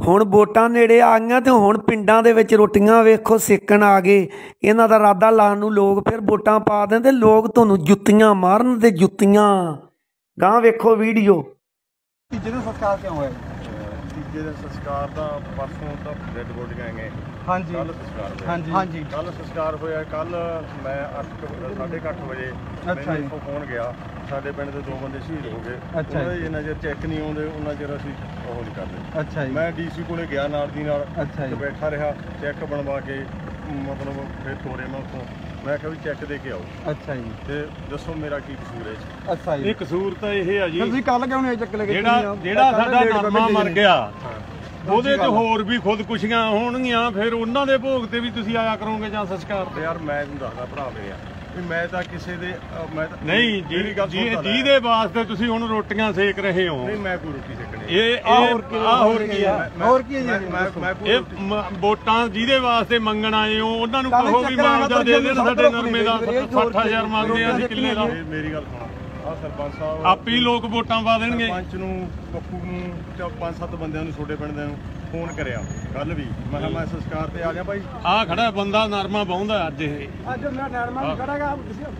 ਹੁਣ ਵੋਟਾਂ ਨੇੜੇ ਆ ਗਈਆਂ ਤੇ ਹੁਣ ਪਿੰਡਾਂ ਦੇ ਵਿੱਚ ਰੋਟੀਆਂ ਵੇਖੋ ਸੇਕਣ ਆ ਗਏ। ਇਹਨਾਂ ਦਾ ਰਾਦਾ ਲਾਉਣ ਨੂੰ ਲੋਕ ਫਿਰ ਵੋਟਾਂ ਪਾ ਦਿੰਦੇ ਲੋਕ ਤੁਹਾਨੂੰ ਜੁੱਤੀਆਂ ਮਾਰਨ ਤੇ ਜੁੱਤੀਆਂ। ਗਾਂ ਵੇਖੋ ਵੀਡੀਓ। ਤੀਜੇ ਦਿਨ ਸੰਸਕਾਰ ਕਿਉਂ ਹੋਇਆ ਤੀਜੇ ਦਿਨ ਸੰਸਕਾਰ ਦਾ ਪਰਸੋਂ ਤਾਂ ਡੈਡ ਬੋਡੀਆਂ ਆਈਆਂ ਹਾਂਜੀ। ਕੱਲ ਸੰਸਕਾਰ ਹੋਇਆ। ਹਾਂਜੀ। ਹਾਂਜੀ। ਕੱਲ ਸੰਸਕਾਰ ਹੋਇਆ। ਕੱਲ ਮੈਂ 8:30 ਵਜੇ ਅੱਛਾ ਜੀ। ਫੋਨ ਗਿਆ। ਸਾਡੇ ਪਿੰਡ ਦੇ ਦੋ ਬੰਦੇ ਸ਼ਹੀਦ ਹੋ ਗਏ। ਅੱਛਾ ਉਹਨਾਂ ਜੀ। ਦੇ ਜਿੰਨਾ ਚਿਰ ਚੈੱਕ ਨਹੀਂ ਆਉਂਦੇ ਉਹਨਾਂ ਚਿਰ ਅਸੀਂ ਉਹ ਨਹੀਂ ਕਰਦੇ। ਅੱਛਾ ਜੀ। ਮੈਂ ਡੀਸੀ ਕੋਲੇ ਗਿਆ ਨਾਲ ਦੀ ਨਾਲ ਅੱਛਾ ਜੀ। ਬੈਠਾ ਰਿਹਾ ਚੈੱਕ ਬਣਵਾ ਕੇ ਮਤਲਬ ਫਿਰ ਤੋਰੇ ਮੈਂ ਉੱਥੋਂ। ਮੈਂ ਕਿਹਾ ਵੀ ਚੈੱਕ ਦੇ ਕੇ ਆਓ। ਅੱਛਾ ਜੀ। ਤੇ ਦੱਸੋ ਮੇਰਾ ਕੀ ਕਸੂਰ ਹੈ? ਅੱਛਾ ਜੀ। ਇਹ ਕਸੂਰ ਤਾਂ ਇਹ ਆ ਜੀ। ਤੁਸੀਂ ਕੱਲ ਕਿਉਂ ਨਹੀਂ ਚੱਕ ਲੈ ਕੇ ਜਿਹੜਾ ਜਿਹੜਾ ਸਾਡਾ ਨਰਮਾ ਮਰ ਗਿਆ ਉਹਦੇ 'ਚ ਆ। ਹੋਰ ਵੀ ਖੁਦਕੁਸ਼ੀਆਂ ਹੋਣਗੀਆਂ ਫਿਰ ਉਹਨਾਂ ਦੇ ਭੋਗ ਤੇ ਵੀ ਤੁਸੀਂ ਆਇਆ ਕਰੋਗੇ ਜਾਂ ਸੰਸਕਾਰ ਤੇ? ਯਾਰ ਮੈਂ ਤੁਹਾਨੂੰ ਦੱਸਦਾ ਭਰਾ ਮੇਰੇ ਆ ਵੀ ਮੈਂ ਤਾਂ ਕਿਸੇ ਦੇ ਮੈਂ ਤਾਂ ਨਹੀਂ ਮੇਰੀ ਗੱਲ ਜੀ। ਜਿਹਦੇ ਵਾਸਤੇ ਤੁਸੀਂ ਹੁਣ ਰੋਟੀਆਂ ਸੇਕ ਰਹੇ ਹੋ। ਨਹੀਂ ਮੈਂ ਕੋਈ ਰੋਟੀ ਸੇਕਣੀ ਇਹ ਇਹ ਆਹ ਹੋਰ ਕੀ ਆਹ ਹੋਰ ਕੀ ਆ? ਹੋਰ ਕੀ ਹੈ ਇਹ ਵੋਟਾਂ ਜਿਹਦੇ ਵਾਸਤੇ ਮੰਗਣ ਆਏ ਹੋ ਉਹਨਾਂ ਨੂੰ ਕਹੋ ਵੀ ਮੁਆਵਜ਼ਾ ਦੇ ਦੇਣ ਸਾਡੇ ਨਰਮੇ ਦਾ ਇਹ ਜ਼ੋਰ 60000 ਮੰਗਦੇ ਆ ਅਸੀਂ ਕਿੱਲੇ ਦਾ? ਮੇਰੀ ਗੱਲ ਸੁਣੋ। ਆ ਸਰਪੰਚ ਸਾਹਿਬ। ਆਪੇ ਹੀ ਲੋਕ ਵੋਟਾਂ ਪਾ ਦੇਣਗੇ। ਸਰਪੰਚ ਨੂੰ ਪੱਪੂ ਨੂੰ ਜਾਂ ਪੰਜ ਸੱਤ ਬੰਦਿਆਂ ਨੂੰ ਛੋਟੇ ਪਿੰਡ ਦੇ ਨੂੰ ਫੋਨ ਕਰਿਆ। ਕੱਲ ਵੀ। ਮੈਂ ਕਿਹਾ ਮੈਂ ਸੰਸਕਾਰ ਤੇ ਆ ਗਿਆ ਭਾਈ। ਆਹ ਖੜਾ ਬੰਦਾ ਨਰਮਾ ਬਾਉਂਦਾ ਅੱਜ ਇਹ। ਅੱਜ ਮੈਂ ਨਰਮਾ ਖੜਾਗਾ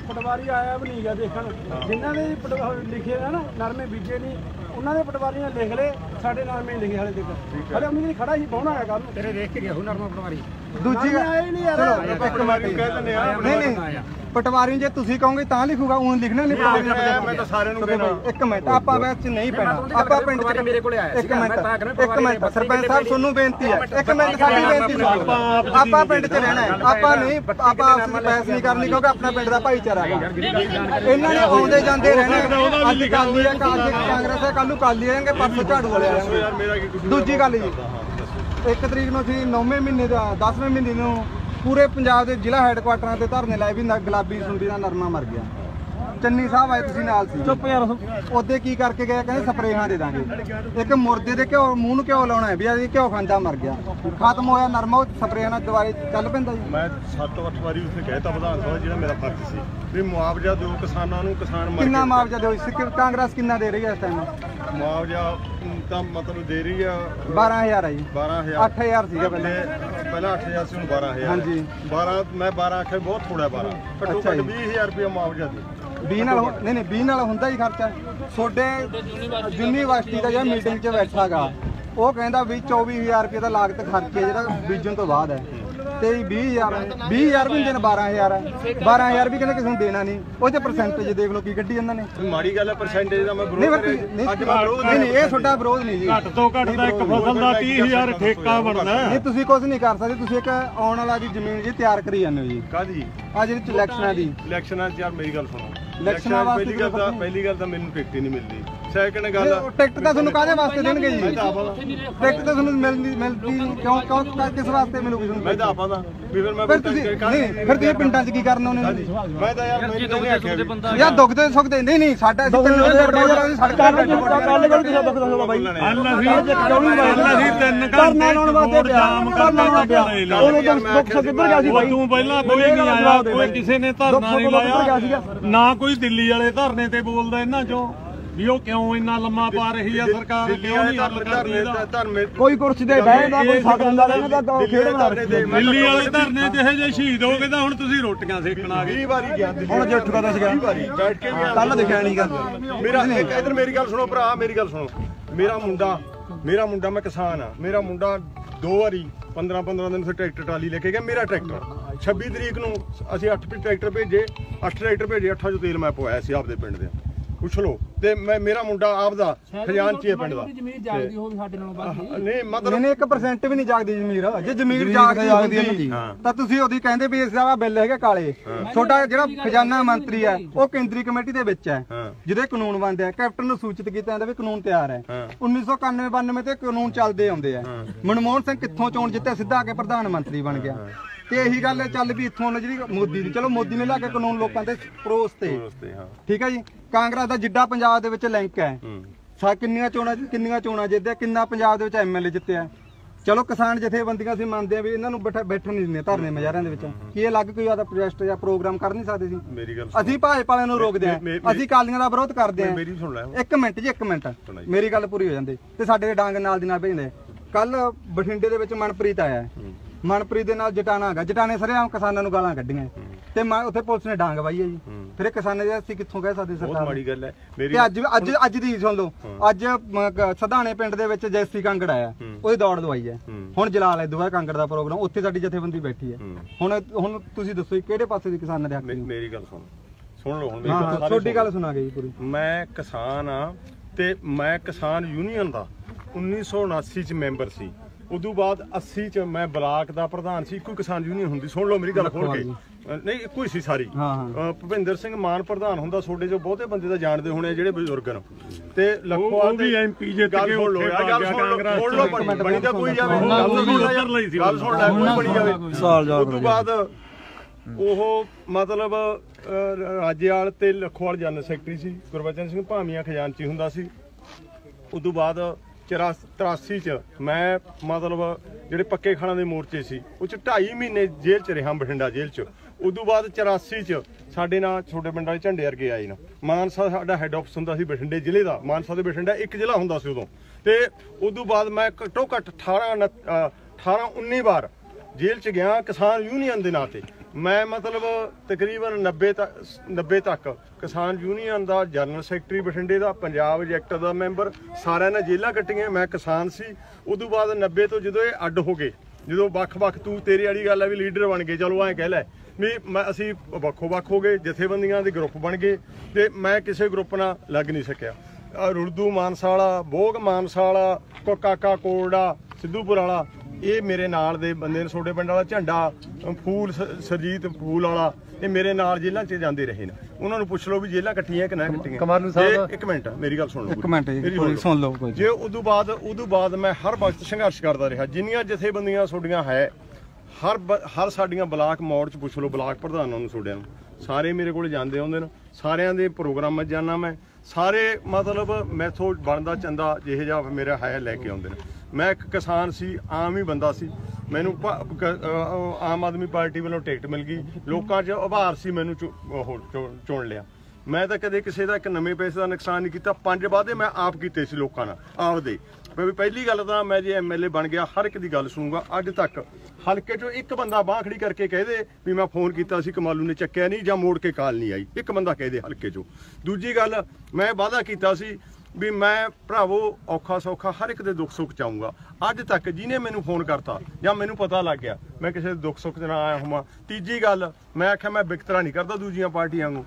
ਪਟਵਾਰੀ ਆਇਆ ਵੀ ਨਹੀਂ ਗਾ ਦੇਖਣ। ਜਿਨ੍ਹਾਂ ਪਟਵਾ- ਲਿਖੇ ਆ ਨਾ ਨਰਮੇ ਬੀਜੇ ਨਹੀਂ ਉਹਨਾਂ ਦੇ ਪਟਵਾਰੀ ਨੇ ਲਿਖ ਲਏ ਸਾਡੇ ਨਰਮੇ ਨਹੀਂ ਲਿਖੇ ਹਾਲੇ ਤੱਕ। ਹਲੇ ਉਹਨਾਂ ਦੀ ਖੜਾ ਹੀ ਪਾਉਣਾ ਹੈ ਕੱਲ ਤੇਰੇ ਦੇਖ ਕੇ ਗਿਆ ਉਹ ਨਰਮਾ ਪਟਵਾਰੀ। ਦੂਜੀ ਗੱਲ ਆਏ ਨਹੀਂ ਯਾਰ। ਮਿੰਟ ਕਹਿ ਦਿੰਦੇ ਆ। ਨਹੀਂ ਨਹੀਂ। ਪਟਵਾਰੀ ਜੇ ਤੁਸੀਂ ਕਹੋਗੇ ਤਾਂ ਲਿਖੂਗਾ ਉਹ ਲਿਖਣਾ ਨਹੀਂ ਪਟਵਾਰੀ ਮੈਂ- ਤਾਂ ਸਾਰਿਆਂ ਨੂੰ ਕਹਿਣਾ। ਇੱਕ ਮਿੰਟ ਆਪਾਂ ਵੈਸ ਚ ਨਹੀਂ ਪੈਣਾ। ਆਪਾਂ ਪਿੰਡ ਚ ਮੇਰੇ ਕੋਲੇ ਆਇਆ ਇੱਕ ਮਿੰਟ ਇੱਕ ਮਿੰਟ ਸਰਪੰਚ ਸਾਹਿਬ ਤੁਹਾਨੂੰ ਬੇਨਤੀ ਹੈ ਇੱਕ ਮਿੰਟ ਸਾਡੀ ਬੇਨਤੀ ਸੁਣੋ। ਆਪਾਂ ਪਿੰਡ ਚ ਰਹਿਣਾ ਹੈ। ਆਪਾਂ ਨਹੀਂ ਆਪਾਂ ਆਪਸ ਵਿੱਚ ਬਹਿਸ ਨਹੀਂ ਕਰਨੀ ਕਿਉਂਕਿ ਆਪਣਾ ਪਿੰਡ ਦਾ ਭਾਈਚਾਰਾ ਹੈ ਇਹਨਾਂ ਨੇ ਆਉਂਦੇ ਜਾਂਦੇ ਰਹਿਣਾ। ਅੱਜ ਕਾਲੀ ਹੈ ਕੱਲ ਕਾਂਗਰਸ ਹੈ ਕੱਲ ਨੂੰ ਕਾਲੀ ਆਣਗੇ ਪਰਸੋਂ ਝਾੜੂ ਵਾਲੇ ਕਸੂਰ ਦੂਜੀ ਗੱਲ ਜੀ ਇੱਕ ਤਰੀਕ ਨੂੰ ਅਸੀਂ 9ਵੇਂ ਮਹੀਨੇ ਦਾ 10ਵੇਂ ਮਹੀਨੇ ਨੂੰ ਪੂਰੇ ਪੰਜਾਬ ਦੇ ਜ਼ਿਲ੍ਹਾ ਹੈੱਡਕੁਆਟਰਾਂ ਤੇ ਧਰਨੇ ਲਾਏ ਵੀ ਨ- ਗੁਲਾਬੀ ਸੁੰਡੀ ਦਾ ਨਰਮਾ ਮਰ ਗਿਆ। ਚੰਨੀ ਸਾਹਿਬ ਆਏ ਤੁਸੀਂ ਨਾਲ ਸੀ। ਚੁੱਪ ਯਾਰ। ਉਹਦੇ ਕੀ ਕਰਕੇ ਗਏ? ਕਹਿੰਦੇ ਸਪਰੇਹਾਂ ਦੇ ਦਾਂਗੇ। ਇੱਕ ਮੁਰਦੇ ਦੇ ਘਿਓ ਮੂੰਹ ਨੂੰ ਘਿਓ ਲਾਉਣਾ ਹੈ ਵੀ ਇਹ ਘਿਓ ਖਾਂਦਾ ਮਰ ਗਿਆ। ਖਤਮ ਹੋਇਆ ਨਰਮਾ ਉਹ ਸਪਰੇਹਾਂ ਨਾਲ ਦੁਬਾਰੇ ਚੱਲ ਪੈਂਦਾ ਜੀ। ਮੈਂ 7-8 ਵਾਰੀ ਉਸੇ ਕਹਿਤਾ ਵਿਧਾਨ ਸਭਾ ਜਿਹੜਾ ਮੇਰਾ ਫਰਜ਼ ਸੀ। ਵੀ ਮੁਆਵਜ਼ਾ ਦਿਓ ਕਿਸਾਨਾਂ ਨੂੰ ਕਿਸਾਨ ਮਰ ਕਿੰਨਾ ਗਏ। ਮੁਆਵਜ਼ਾ ਦਿਓ? ਸਿੱਖ ਕਾਂਗਰਸ ਕਿੰਨਾ ਦੇ ਰਹੀ ਹੈ ਇਸ ਟਾਈਮ ਮੁਆਵਜ਼ਾ ਤਾਂ ਮਤਲਬ ਦੇ ਰਹੀ ਆ। 12000 ਹੈ ਜੀ। 12000 8000 ਸੀਗਾ ਪਹਿਲਾਂ। ਪਹਿਲੇ ਪਹਿਲਾਂ 8000 ਸੀ ਹੁਣ 12000 ਹਾਂਜੀ। 12 ਮੈਂ 12 ਆਖਿਆ ਬਹੁਤ ਥੋੜਾ 12 ਘੱਟੋ ਅੱਛਾ ਘੱਟ ਜੀ। 20000 ਰੁਪਏ ਮੁਆਵਜ਼ਾ ਦੇ 20 ਨਾਲ ਹੋ- ਨਹੀਂ ਨਹੀਂ 20 ਨਾਲ ਹੁੰਦਾ ਹੀ ਖਰਚਾ। ਤੁਹਾਡੇ ਯੂਨੀਵਰਸਿਟੀ ਦਾ ਜਿਹੜਾ ਮੀਟਿੰਗ 'ਚ ਬੈਠਾਗਾ ਉਹ ਕਹਿੰਦਾ ਵੀ 24000 ਰੁਪਏ ਦਾ ਲਾਗਤ ਖਰਚੇ ਜਿਹੜਾ ਬੀਜਣ ਤੋਂ ਬਾਅਦ ਹੈ। ਤੇ 20000 20000 ਵੀ ਦੇਣ 12000 ਹੈ 12000 ਵੀ ਕਹਿੰਦੇ ਕਿਸੇ ਨੂੰ ਦੇਣਾ ਨਹੀਂ। ਉਹ ਤੇ ਪਰਸੈਂਟੇਜ ਦੇਖ ਲਓ ਕੀ ਕੱਢੀ ਜਾਂਦਾ ਨੇ। ਮਾੜੀ ਗੱਲ ਹੈ ਪਰਸੈਂਟੇਜ ਦਾ ਮੈਂ ਨਹੀਂ ਵਿਰੋਧ ਮੈਂ ਕਰਿਆ। ਨਹੀਂ ਅੱਜ ਮੈਂ ਵਿਰੋਧ ਨਹੀਂ ਨਹੀਂ ਇਹ ਤੁਹਾਡਾ ਵਿਰੋਧ ਨਹੀਂ ਜੀ। ਘੱਟ ਤੋਂ ਘੱਟ ਦਾ ਇੱਕ ਫਸਲ ਦਾ 30000 ਠੇਕਾ ਬਣਦਾ ਨਹੀਂ ਤੁਸੀਂ ਕੁਝ ਨਹੀਂ ਕਰ ਸਕਦੇ। ਤੁਸੀਂ ਇੱਕ ਆਉਣ ਵਾਲਾ ਦੀ ਜ਼ਮੀਨ ਜੀ ਤਿਆਰ ਕਰੀ ਜਾਂਦੇ ਹੋ ਜੀ। ਕਾਦੀ ਆ ਜਿਹੜੀ ਇਲੈਕਸ਼ਨਾਂ ਦੀ। ਇਲੈਕਸ਼ਨਾਂ 'ਚ ਯਾਰ ਮੇਰੀ ਗੱਲ ਸੁਣੋ। ਇਲੈਕਸ਼ਨਾਂ ਵਾਸਤੇ ਪਹਿਲੀ ਗੱਲ ਤਾਂ ਪਹਿਲੀ ਗੱਲ ਤਾਂ ਮੈਨੂੰ ਟਿਕਟ ਹੀ ਨਹੀਂ ਮਿਲਦੀ। ਸੈਕੰਡ ਗੱਲ ਉਹ ਟਿਕਟ ਤਾਂ ਤੁਹਾਨੂੰ ਕਾਹਦੇ ਵਾਸਤੇ ਦੇਣਗੇ ਜੀ? ਮੈਂ ਤਾਂ ਆਪਾਂ ਦਾ ਟਿਕਟ ਤਾਂ ਤੁਹਾਨੂੰ ਮਿਲਦੀ ਮਿਲਦੀ ਨਹੀਂ। ਕਿਉਂ ਕਿਉਂ ਕਿਸ ਵਾਸਤੇ ਮਿਲੂਗੀ ਤੁਹਾਨੂੰ ਮੈਂ ਤਾਂ ਆਪਾਂ ਦਾ ਵੀ ਫਿਰ ਮੈਂ ਫਿਰ ਤੁਸੀਂ ਨਹੀਂ ਫਿਰ ਤੁਸੀਂ ਪਿੰਡਾਂ 'ਚ ਕੀ ਕਰਨ ਆਉਂਦੇ ਹੋ? ਮੈਂ ਤਾਂ ਯਾਰ ਮੈਨੂੰ ਨਹੀਂ ਆਖਿਆ ਵੀ ਯਾਰ ਦੁੱਖ ਦੇ ਸੁੱਖ ਦੇ ਨਹੀਂ ਨਹੀਂ ਸਾਡਾ ਅਸੀਂ ਤਿੰਨ ਵਜੇ ਪ੍ਰੋਗਰਾਮ ਦੀ ਸੜਕਾਂ ਤੇ ਕੱਲ ਗੱਲ ਕਿਸੇ ਦੁੱਖ ਦੱਸੋ ਬਾਈ। ਅੱਲ ਅਸੀਂ ਅੱਲ ਅਸੀਂ ਤਿੰਨ ਘੰਟੇ ਲਾਉਣ ਵਾਸਤੇ ਜਾਮ ਕਰਨਾ ਪਿਆ ਉਹਨੂੰ ਦੁੱਖ ਦੁੱਖ ਸੁੱਖ ਕਿੱਧਰ ਗਿਆ ਸੀ ਬਾਈ ਤੂੰ ਪਹਿਲਾਂ ਕੋਈ ਨਹੀਂ ਆਇਆ ਕੋਈ ਕਿਸੇ ਨੇ ਧਰਨਾ ਨਹੀਂ ਲਾਇਆ। ਨਾ ਕੋਈ ਦਿੱਲੀ ਵਾਲੇ ਧਰਨੇ ਤੇ ਬੋਲਦਾ ਇਹਨਾਂ ਚੋਂ ਵੀ ਉਹ ਕਿਉਂ ਇੰਨਾ ਲੰਮਾ ਪਾ ਰਹੀ ਆ ਸਰਕਾਰ ਕਿਉਂ ਨਹੀਂ ਹੱਲ ਕਰਦੀ ਧਰਨੇ ਇਹਦਾ ਕੋਈ ਕੁਰਸੀ ਤੇ ਬਹਿਦਾ ਕੋਈ ਸੱਤ ਦਿੰਦਾ ਰਹਿੰਦਾ ਤਾਂ ਉਹ ਖੇਡ ਬਣਾ ਦਿੱਲੀ ਵਾਲੇ ਧਰਨੇ ਜਿਹੇ ਜੇ ਸ਼ਹੀਦ ਹੋ ਗਏ ਤਾਂ ਹੁਣ ਤੁਸੀਂ ਰੋਟੀਆਂ ਸੇਕਣ ਆ ਗਏ। 20 ਵਾਰੀ ਗਿਆ ਹੁਣ ਜੇ ਉੱਠਦਾ ਤਾਂ ਸੀਗਾ 20 ਵਾਰੀ ਬੈਠ ਕੇ ਗਿਆ। ਕੱਲ ਦਿਖਿਆ ਨਹੀਂਗਾ ਮੇਰਾ ਇੱਕ ਇਧਰ ਮੇਰੀ ਗੱਲ ਸੁਣੋ ਭਰਾ ਮੇਰੀ ਗੱਲ ਸੁਣੋ। ਮੇਰਾ ਮੁੰਡਾ ਮੇਰਾ ਮੁੰਡਾ ਮੈਂ ਕਿਸਾਨ ਆ। ਮੇਰਾ ਮੁੰਡਾ ਦੋ ਵਾਰੀ 15 15 ਦਿਨ ਉੱਥੇ ਟਰੈਕਟਰ ਟਰਾਲੀ ਲੈ ਕੇ ਗਿਆ ਮੇਰਾ ਟਰੈਕਟਰ। 26 ਤਰੀਕ ਨੂੰ ਅਸੀਂ 8 ਟਰੈਕਟਰ ਭੇਜੇ 8 ਟਰੈਕਟਰ ਭੇਜੇ 8 ਚੋਂ ਤੇਲ ਮੈਂ ਪਵਾਇਆ ਸੀ ਆਪਦੇ ਪਿੰਡ ਦੇ। ਪੁੱਛ ਲਓ ਤੇ ਮੈਂ ਮੇਰਾ ਮੁੰਡਾ ਆਪਦਾ ਖਜ਼ਾਨਚੀ ਹੈ ਪਿੰਡ ਦਾ। ਜ਼ਮੀਨ ਜਾਗਦੀ ਹੋਵੇ ਸਾਡੇ ਨਾਲ ਬਾਕੀ ਨਹੀਂ। ਮਤਲਬ ਨਹੀਂ 1% ਵੀ ਨਹੀਂ ਜਾਗਦੀ ਜ਼ਮੀਰ ਜੇ ਜ਼ਮੀਰ ਜਾਗਦੀ ਹੁੰਦੀ ਤਾਂ ਤੁਸੀਂ ਉਹਦੀ ਕਹਿੰਦੇ ਵੀ ਇਸ ਦਾ ਬਿੱਲ ਹੈਗਾ ਕਾਲੇ। ਤੁਹਾਡਾ ਜਿਹੜਾ ਖਜ਼ਾਨਾ ਮੰਤਰੀ ਹੈ ਉਹ ਕੇਂਦਰੀ ਕਮੇਟੀ ਦੇ ਵਿੱਚ ਹੈ। ਹਾਂ। ਜਿਹਦੇ ਕਾਨੂੰਨ ਬਣਦੇ ਆ ਕੈਪਟਨ ਨੂੰ ਸੂਚਿਤ ਕੀਤਾ ਜਾਂਦਾ ਵੀ ਕਾਨੂੰਨ ਤਿਆਰ ਹੈ। ਹਾਂ। 1991 92 ਤੇ ਕਾਨੂੰਨ ਚੱਲਦੇ ਆਉਂਦੇ ਆ। ਮਨਮੋਹਨ ਸਿੰਘ ਕਿੱਥੋਂ ਚੋਣ ਜਿੱਤਿਆ? ਸਿੱਧਾ ਆ ਕੇ ਪ੍ਰਧਾਨ ਮੰਤਰੀ ਬਣ ਗਿਆ। ਤੇ ਇਹੀ ਗੱਲ ਚੱਲ ਵੀ ਇੱਥੋਂ ਜਿਹੜੀ ਮੋਦੀ ਦੀ ਚਲੋ ਮੋਦੀ ਨੇ ਲਿਆ ਕੇ ਕਾਨੂੰਨ ਲੋਕਾਂ ਦੇ ਪਰੋਸ ਤੇ। ਹਾਂ। ਠੀਕ ਹੈ ਜੀ? ਕਾਂਗਰਸ ਦਾ ਜਿੱਡਾ ਪੰਜਾਬ ਦੇ ਵਿੱਚ ਲਿੰਕ ਹੈ। ਹੂੰ। ਸਾ ਕਿੰਨੀਆਂ ਚੋਣਾਂ ਕਿੰਨੀਆਂ ਚੋਣਾਂ ਜਿੱਤਿਆ? ਕਿੰਨਾ ਪੰਜਾਬ ਦੇ ਵਿੱਚ ਐਮਐਲਏ ਜਿੱਤਿਆ? ਚਲੋ ਕਿਸਾਨ ਜਥੇਬੰਦੀਆਂ ਅਸੀਂ ਮੰਨਦੇ ਆ ਵੀ ਇਹਨਾਂ ਨੂੰ ਬੈਠਾ ਬੈਠਣ ਨਹੀਂ ਦਿੰਦੇ ਧਰਨੇ ਮਜ਼ਾਰਿਆਂ ਦੇ ਵਿੱਚ। ਕੀ ਇਹ ਅਲੱਗ ਕੋਈ ਆਦਾ ਪ੍ਰੋਜੈਕਟ ਜਾਂ ਪ੍ਰੋਗਰਾਮ ਕਰ ਨਹੀਂ ਸਕਦੇ ਸੀ? ਮੇਰੀ ਗੱਲ ਅਸੀਂ ਭਾਜਪਾ ਵਾਲਿਆਂ ਨੂੰ ਰੋਕਦੇ ਆ ਅਸੀਂ ਕਾਲੀਆਂ ਦਾ ਵਿਰੋਧ ਕਰਦੇ ਆ ਮੇਰੀ ਸੁਣ ਲੈ ਇੱਕ ਮਿੰਟ ਜੀ ਇੱਕ ਮਿੰਟ। ਮੇਰੀ ਗੱਲ ਪੂਰੀ ਹੋ ਜਾਂਦੀ। ਤੇ ਸਾਡੇ ਦੇ ਡਾਂਗ ਨਾਲ ਦੀ ਨਾਲ ਭੇਜਦੇ ਕੱਲ ਬਠਿੰਡੇ ਦੇ ਵਿੱਚ ਮਨਪ੍ਰੀਤ ਆਇਆ। ਮਨਪ੍ਰੀਤ ਦੇ ਨਾਲ ਜਟਾਣਾ ਹੈਗਾ। ਜਟਾਣੇ ਸਰਿਆਮ ਕਿਸਾਨਾਂ ਨੂੰ ਗਾਲਾਂ ਕੱਢੀਆਂ। ਤੇ ਮੈਂ ਉੱਥੇ ਪੁਲਿਸ ਨੇ ਡਾਂਗ ਵਾਈ ਹੈ ਜੀ। ਫਿਰ ਕਿਸਾਨਾਂ ਦੇ ਅਸੀਂ ਕਿੱਥੋਂ ਕਹਿ ਸਕਦੇ ਬਹੁਤ ਸਰਕਾਰ ਨੂੰ? ਮਾੜੀ ਗੱਲ ਹੈ। ਮੇਰੀ ਤੇ ਅੱਜ ਅੱਜ ਅੱਜ ਦੀ ਸੁਣ ਲਓ। ਅੱਜ ਸਧਾਣੇ ਪਿੰਡ ਦੇ ਵਿੱਚ ਜੈਸੀ ਕਾਂਗੜ ਆਇਆ। ਉਹਦੀ ਦੌੜ ਦਵਾਈ ਹੈ। ਹੁਣ ਜਲਾਲ ਹੈ ਦੁਆ ਕਾਂਗੜ ਦਾ ਪ੍ਰੋਗਰਾਮ ਉੱਥੇ ਸਾਡੀ ਜਥੇਬੰਦੀ ਬੈਠੀ ਹੈ। ਹੁਣ ਹੁਣ ਤੁਸੀਂ ਦੱਸੋ ਕਿਹੜੇ ਪਾਸੇ ਦੀ ਕਿਸਾਨਾਂ ਦੇ ਹੱਕ ਨੇ? ਮੇਰੀ ਗੱਲ ਸੁਣ। ਸੁਣ ਲਓ ਹੁਣ ਮੇਰੀ ਹਾਂ ਗੱਲ ਸੁਣੋ। ਜੀ ਪੂਰੀ। ਮੈਂ ਕਿਸਾਨ ਆ ਤੇ ਮੈਂ ਕਿਸਾਨ ਯੂਨੀਅਨ ਦਾ 1979 ਚ ਮੈਂਬਰ ਸੀ। ਉਦੋਂ ਬਾਅਦ 80 ਚ ਮੈਂ ਬਲਾਕ ਦਾ ਪ੍ਰਧਾਨ ਸੀ ਇੱਕੋ ਹੀ ਕਿਸਾਨ ਯੂਨੀਅਨ ਹੁੰਦੀ। ਸੁਣ ਲਓ ਮੇਰੀ ਗੱਲ ਖੋਲ ਕੇ। ਨਹੀਂ ਇੱਕੋ ਹੀ ਸੀ ਸਾਰੀ। ਹਾਂ, ਹਾਂ। ਅ, ਭੁਪਿੰਦਰ ਸਿੰਘ ਮਾਨ ਪ੍ਰਧਾਨ ਹੁੰਦਾ ਤੁਹਾਡੇ ਜੋ ਬਹੁਤੇ ਬੰਦੇ ਤਾਂ ਜਾਣਦੇ ਹੋਣੇ ਆ ਜਿਹੜੇ ਬਜ਼ੁਰਗ ਨੇ ਤੇ ਲਖੋਵਾਲ ਉਹ ਵੀ ਤੇ- MP ਜਿੱਤ ਗੱਲ ਕੇ ਸੁਣ ਲਓ ਉੱਥੇ ਯਾਰ, ਗੱਲ ਸੁਣ ਲਓ, ਕਾਂਗਰਸ ਸੁਣ ਲਓ, ਚ। ਬਣੀ- ਬਣੀ ਤਾਂ ਕੋਈ ਜਾਵੇ। ਗੱਲ ਸੁਣ ਲੈ ਵੀ ਯਾਰ, ਲਈ ਸੀ ਗੱਲ ਸੁਣ ਲੈ ਕੋਈ ਬਣੀ ਜਾਵੇ। ਸਾਲ ਜਾ ਉਸ ਤੋਂ ਬਾਅਦ ਉਹ ਮਤਲਬ ਅਹ, ਰਾਜੇਵਾਲ ਤੇ ਲਖੋਵਾਲ ਜਨਰਲ ਸੈਕਟਰੀ ਸੀ। ਗੁਰਬਚਨ ਸਿੰਘ ਭਾਮੀਆਂ ਖਜ਼ਾਨਚੀ ਹੁੰਦਾ ਸੀ। ਉਦੋਂ ਬਾਅਦ 83 ਚ ਮੈਂ ਮਤਲਬ ਜਿਹੜੇ ਪੱਕੇ ਖਾਣਾ ਦੇ ਮੋਰਚੇ ਸੀ ਉਹ ਚ 2.5 ਮਹੀਨੇ ਜੇਲ੍ਹ ਚ ਰਿਹਾ ਬਠਿੰਡਾ ਜੇਲ੍ਹ ਚ। ਉਦੋਂ ਬਾਅਦ 84 ਚ ਸਾਡੇ ਨਾਲ ਛੋਟੇ ਪਿੰਡ ਵਾਲੇ ਝੰਡੇ ਵਰਗੇ ਆਏ ਨਾ। ਮਾਨਸਾ ਸਾਡਾ ਹੈੱਡ ਆਫਿਸ ਹੁੰਦਾ ਸੀ ਬਠਿੰਡੇ ਜ਼ਿਲ੍ਹੇ ਦਾ। ਮਾਨਸਾ ਦੇ ਬਠਿੰਡਾ ਇੱਕ ਜ਼ਿਲ੍ਹਾ ਹੁੰਦਾ ਸੀ ਉਦੋਂ। ਤੇ ਉਦੋਂ ਬਾਅਦ ਮੈਂ ਘੱਟੋ ਘੱਟ 18 ਉਨ- ਅਹ 18 19 ਵਾਰ ਜੇਲ੍ਹ ਚ ਗਿਆ ਕਿਸਾਨ ਯੂਨੀਅਨ ਦੇ ਨਾਂ ਤੇ। ਮੈਂ ਮਤਲਬ ਤਕਰੀਬਨ 90 ਤੱਕ 90 ਤੱਕ ਕਿਸਾਨ ਯੂਨੀਅਨ ਦਾ ਜਨਰਲ ਸੈਕਟਰੀ ਬਠਿੰਡੇ ਦਾ, ਪੰਜਾਬ ਐਜੈਕਟਰ ਦਾ ਮੈਂਬਰ ਸਾਰਿਆਂ ਨੇ ਜੇਲ੍ਹਾਂ ਕੱਟੀਆਂ, ਮੈਂ ਕਿਸਾਨ ਸੀ। ਉਦੋਂ ਬਾਅਦ 90 ਤੋਂ ਜਦੋਂ ਇਹ ਅੱਡ ਹੋ ਗਏ, ਜਦੋਂ ਵੱਖ-ਵੱਖ ਤੂੰ ਤੇਰੇ ਵਾਲੀ ਗੱਲ ਹੈ ਵੀ ਲੀਡਰ ਬਣ ਗਏ, ਚਲੋ ਐਂ ਕਹਿ ਲੈ। ਵੀ ਮੈਂ ਅਸੀਂ ਵੱਖੋ-ਵੱਖ ਹੋ ਗਏ ਜਥੇਬੰਦੀਆਂ ਦੇ ਗਰੁੱਪ ਬਣ ਗਏ ਤੇ ਮੈਂ ਕਿਸੇ ਗਰੁੱਪ ਨਾਲ ਲੱਗ ਨਹੀਂ ਸਕਿਆ। ਰੁਲਦੂ ਮਾਨਸਾ ਵਾਲਾ ਭੋਗ ਮਾਨਸਾ ਵਾਲਾ ਕੋ ਕਾਕਾ ਕੋਲਡਾ ਸਿੱਧੂਪੁਰ ਵਾਲਾ ਇਹ ਮੇਰੇ ਨਾਲ ਦੇ ਬੰਦੇ ਨੇ ਛੋਟੇ ਪਿੰਡ ਵਾਲਾ ਝੰਡਾ ਫੂਲ ਸਰਜੀਤ ਫੂਲ ਵਾਲਾ ਇਹ ਮੇਰੇ ਨਾਲ ਜੇਲ੍ਹਾਂ 'ਚ ਜਾਂਦੇ ਰਹੇ ਨੇ। ਉਹਨਾਂ ਨੂੰ ਪੁੱਛ ਲਓ ਵੀ ਜੇਲ੍ਹਾਂ ਇਕੱਠੀਆਂ ਕਿ ਨਾ ਇਕੱਠੀਆਂ ਕਮਾਲੂ ਸਾਹਿਬ- ਇੱਕ ਮਿੰਟ ਮੇਰੀ ਗੱਲ ਸੁਣ ਲਓ ਇੱਕ ਮਿੰਟ ਜੀ, ਸੁਣ ਲਓ। ਜੇ ਉਦੋਂ ਬਾਅਦ ਉਦੋਂ ਬਾਅਦ ਮੈਂ ਹਰ ਵਕਤ ਸੰਘਰਸ਼ ਕਰਦਾ ਰਿਹਾ ਜਿੰਨੀਆਂ ਜਥੇਬੰਦੀਆਂ ਤੁਹਾਡੀਆਂ ਹੈ ਹਰ ਬ- ਹਰ ਸਾਡੀਆਂ ਬਲਾਕ ਮੋੜ 'ਚ ਪੁੱਛ ਲਓ, ਬਲਾਕ ਪ੍ਰਧਾਨਾਂ ਨੂੰ ਤੁਹਾਡਿਆਂ ਨੂੰ ਸਾਰੇ ਮੇਰੇ ਕੋਲ ਜਾਂਦੇ ਆਉਂਦੇ ਨੇ। ਸਾਰਿਆਂ ਦੇ ਪ੍ਰੋਗਰਾਮਾਂ 'ਚ ਜਾਣਾ ਮੈਂ। ਸਾਰੇ ਮਤਲਬ ਮੈਥੋਂ ਬਣਦਾ ਚੰਦਾ ਜਿਹੇ ਜਿਹਾ ਮੇਰਾ ਹੈ ਲੈ ਕੇ ਆਉਂਦੇ ਨੇ। ਮੈਂ ਇੱਕ ਕਿਸਾਨ ਸੀ, ਆਮ ਹੀ ਬੰਦਾ ਸੀ। ਮੈਨੂੰ ਆਮ ਆਦਮੀ ਪਾਰਟੀ ਵੱਲੋਂ ਟਿਕਟ ਮਿਲ ਗਈ। ਲੋਕਾਂ 'ਚ ਉਭਾਰ ਸੀ ਮੈਨੂੰ ਚੁ- ਉਹ ਚੁ- ਚੁਣ ਲਿਆ। ਮੈਂ ਤਾਂ ਕਦੇ ਕਿਸੇ ਦਾ ਇੱਕ ਨਵੇਂ ਪੈਸੇ ਦਾ ਨੁਕਸਾਨ ਨਹੀਂ ਕੀਤਾ। ਪੰਜ ਵਾਅਦੇ ਮੈਂ ਆਪ ਕੀਤੇ ਸੀ ਲੋਕਾਂ ਨਾਲ, ਆਪਦੇ। ਵੀ ਪਹਿਲੀ ਗੱਲ ਤਾਂ ਮੈਂ ਜੇ ਐਮਐਲਏ ਬਣ ਗਿਆ, ਹਰ ਇੱਕ ਦੀ ਗੱਲ ਸੁਣੂਗਾ। ਅੱਜ ਤੱਕ ਹਲਕੇ 'ਚੋਂ ਇੱਕ ਬੰਦਾ ਬਾਂਹ ਖੜੀ ਕਰਕੇ ਕਹਿ ਦੇ ਵੀ ਮੈਂ ਫੋਨ ਕੀਤਾ ਸੀ, ਕਮਾਲੂ ਨੇ ਚੱਕਿਆ ਨਹੀਂ ਜਾਂ ਮੋੜ ਕੇ ਕਾਲ ਨਹੀਂ ਆਈ। ਇੱਕ ਬੰਦਾ ਕਹਿ ਦੇ ਹਲਕੇ 'ਚੋਂ। ਦੂਜੀ ਗੱਲ, ਮੈਂ ਵਾਅਦਾ ਕੀਤਾ ਸੀ ਵੀ ਮੈਂ ਭਰਾਵੋ ਔਖਾ ਸੌਖਾ ਹਰ ਇੱਕ ਦੇ ਦੁੱਖ ਸੁੱਖ ਚਾਹੂੰਗਾ ਅੱਜ ਤੱਕ ਜਿਹਨੇ ਮੈਨੂੰ ਫੋਨ ਕਰਤਾ ਜਾਂ ਮੈਨੂੰ ਪਤਾ ਲੱਗ ਗਿਆ, ਮੈਂ ਕਿਸੇ ਦੇ ਦੁੱਖ ਸੁੱਖ 'ਚ ਨਾ ਆਇਆ ਹੋਵਾਂ। ਤੀਜੀ ਗੱਲ, ਮੈਂ ਆਖਿਆ ਮੈਂ ਵਿਕਤਰਾ ਨਹੀਂ ਕਰਦਾ ਦੂਜੀਆਂ ਪਾਰਟੀਆਂ ਨੂੰ।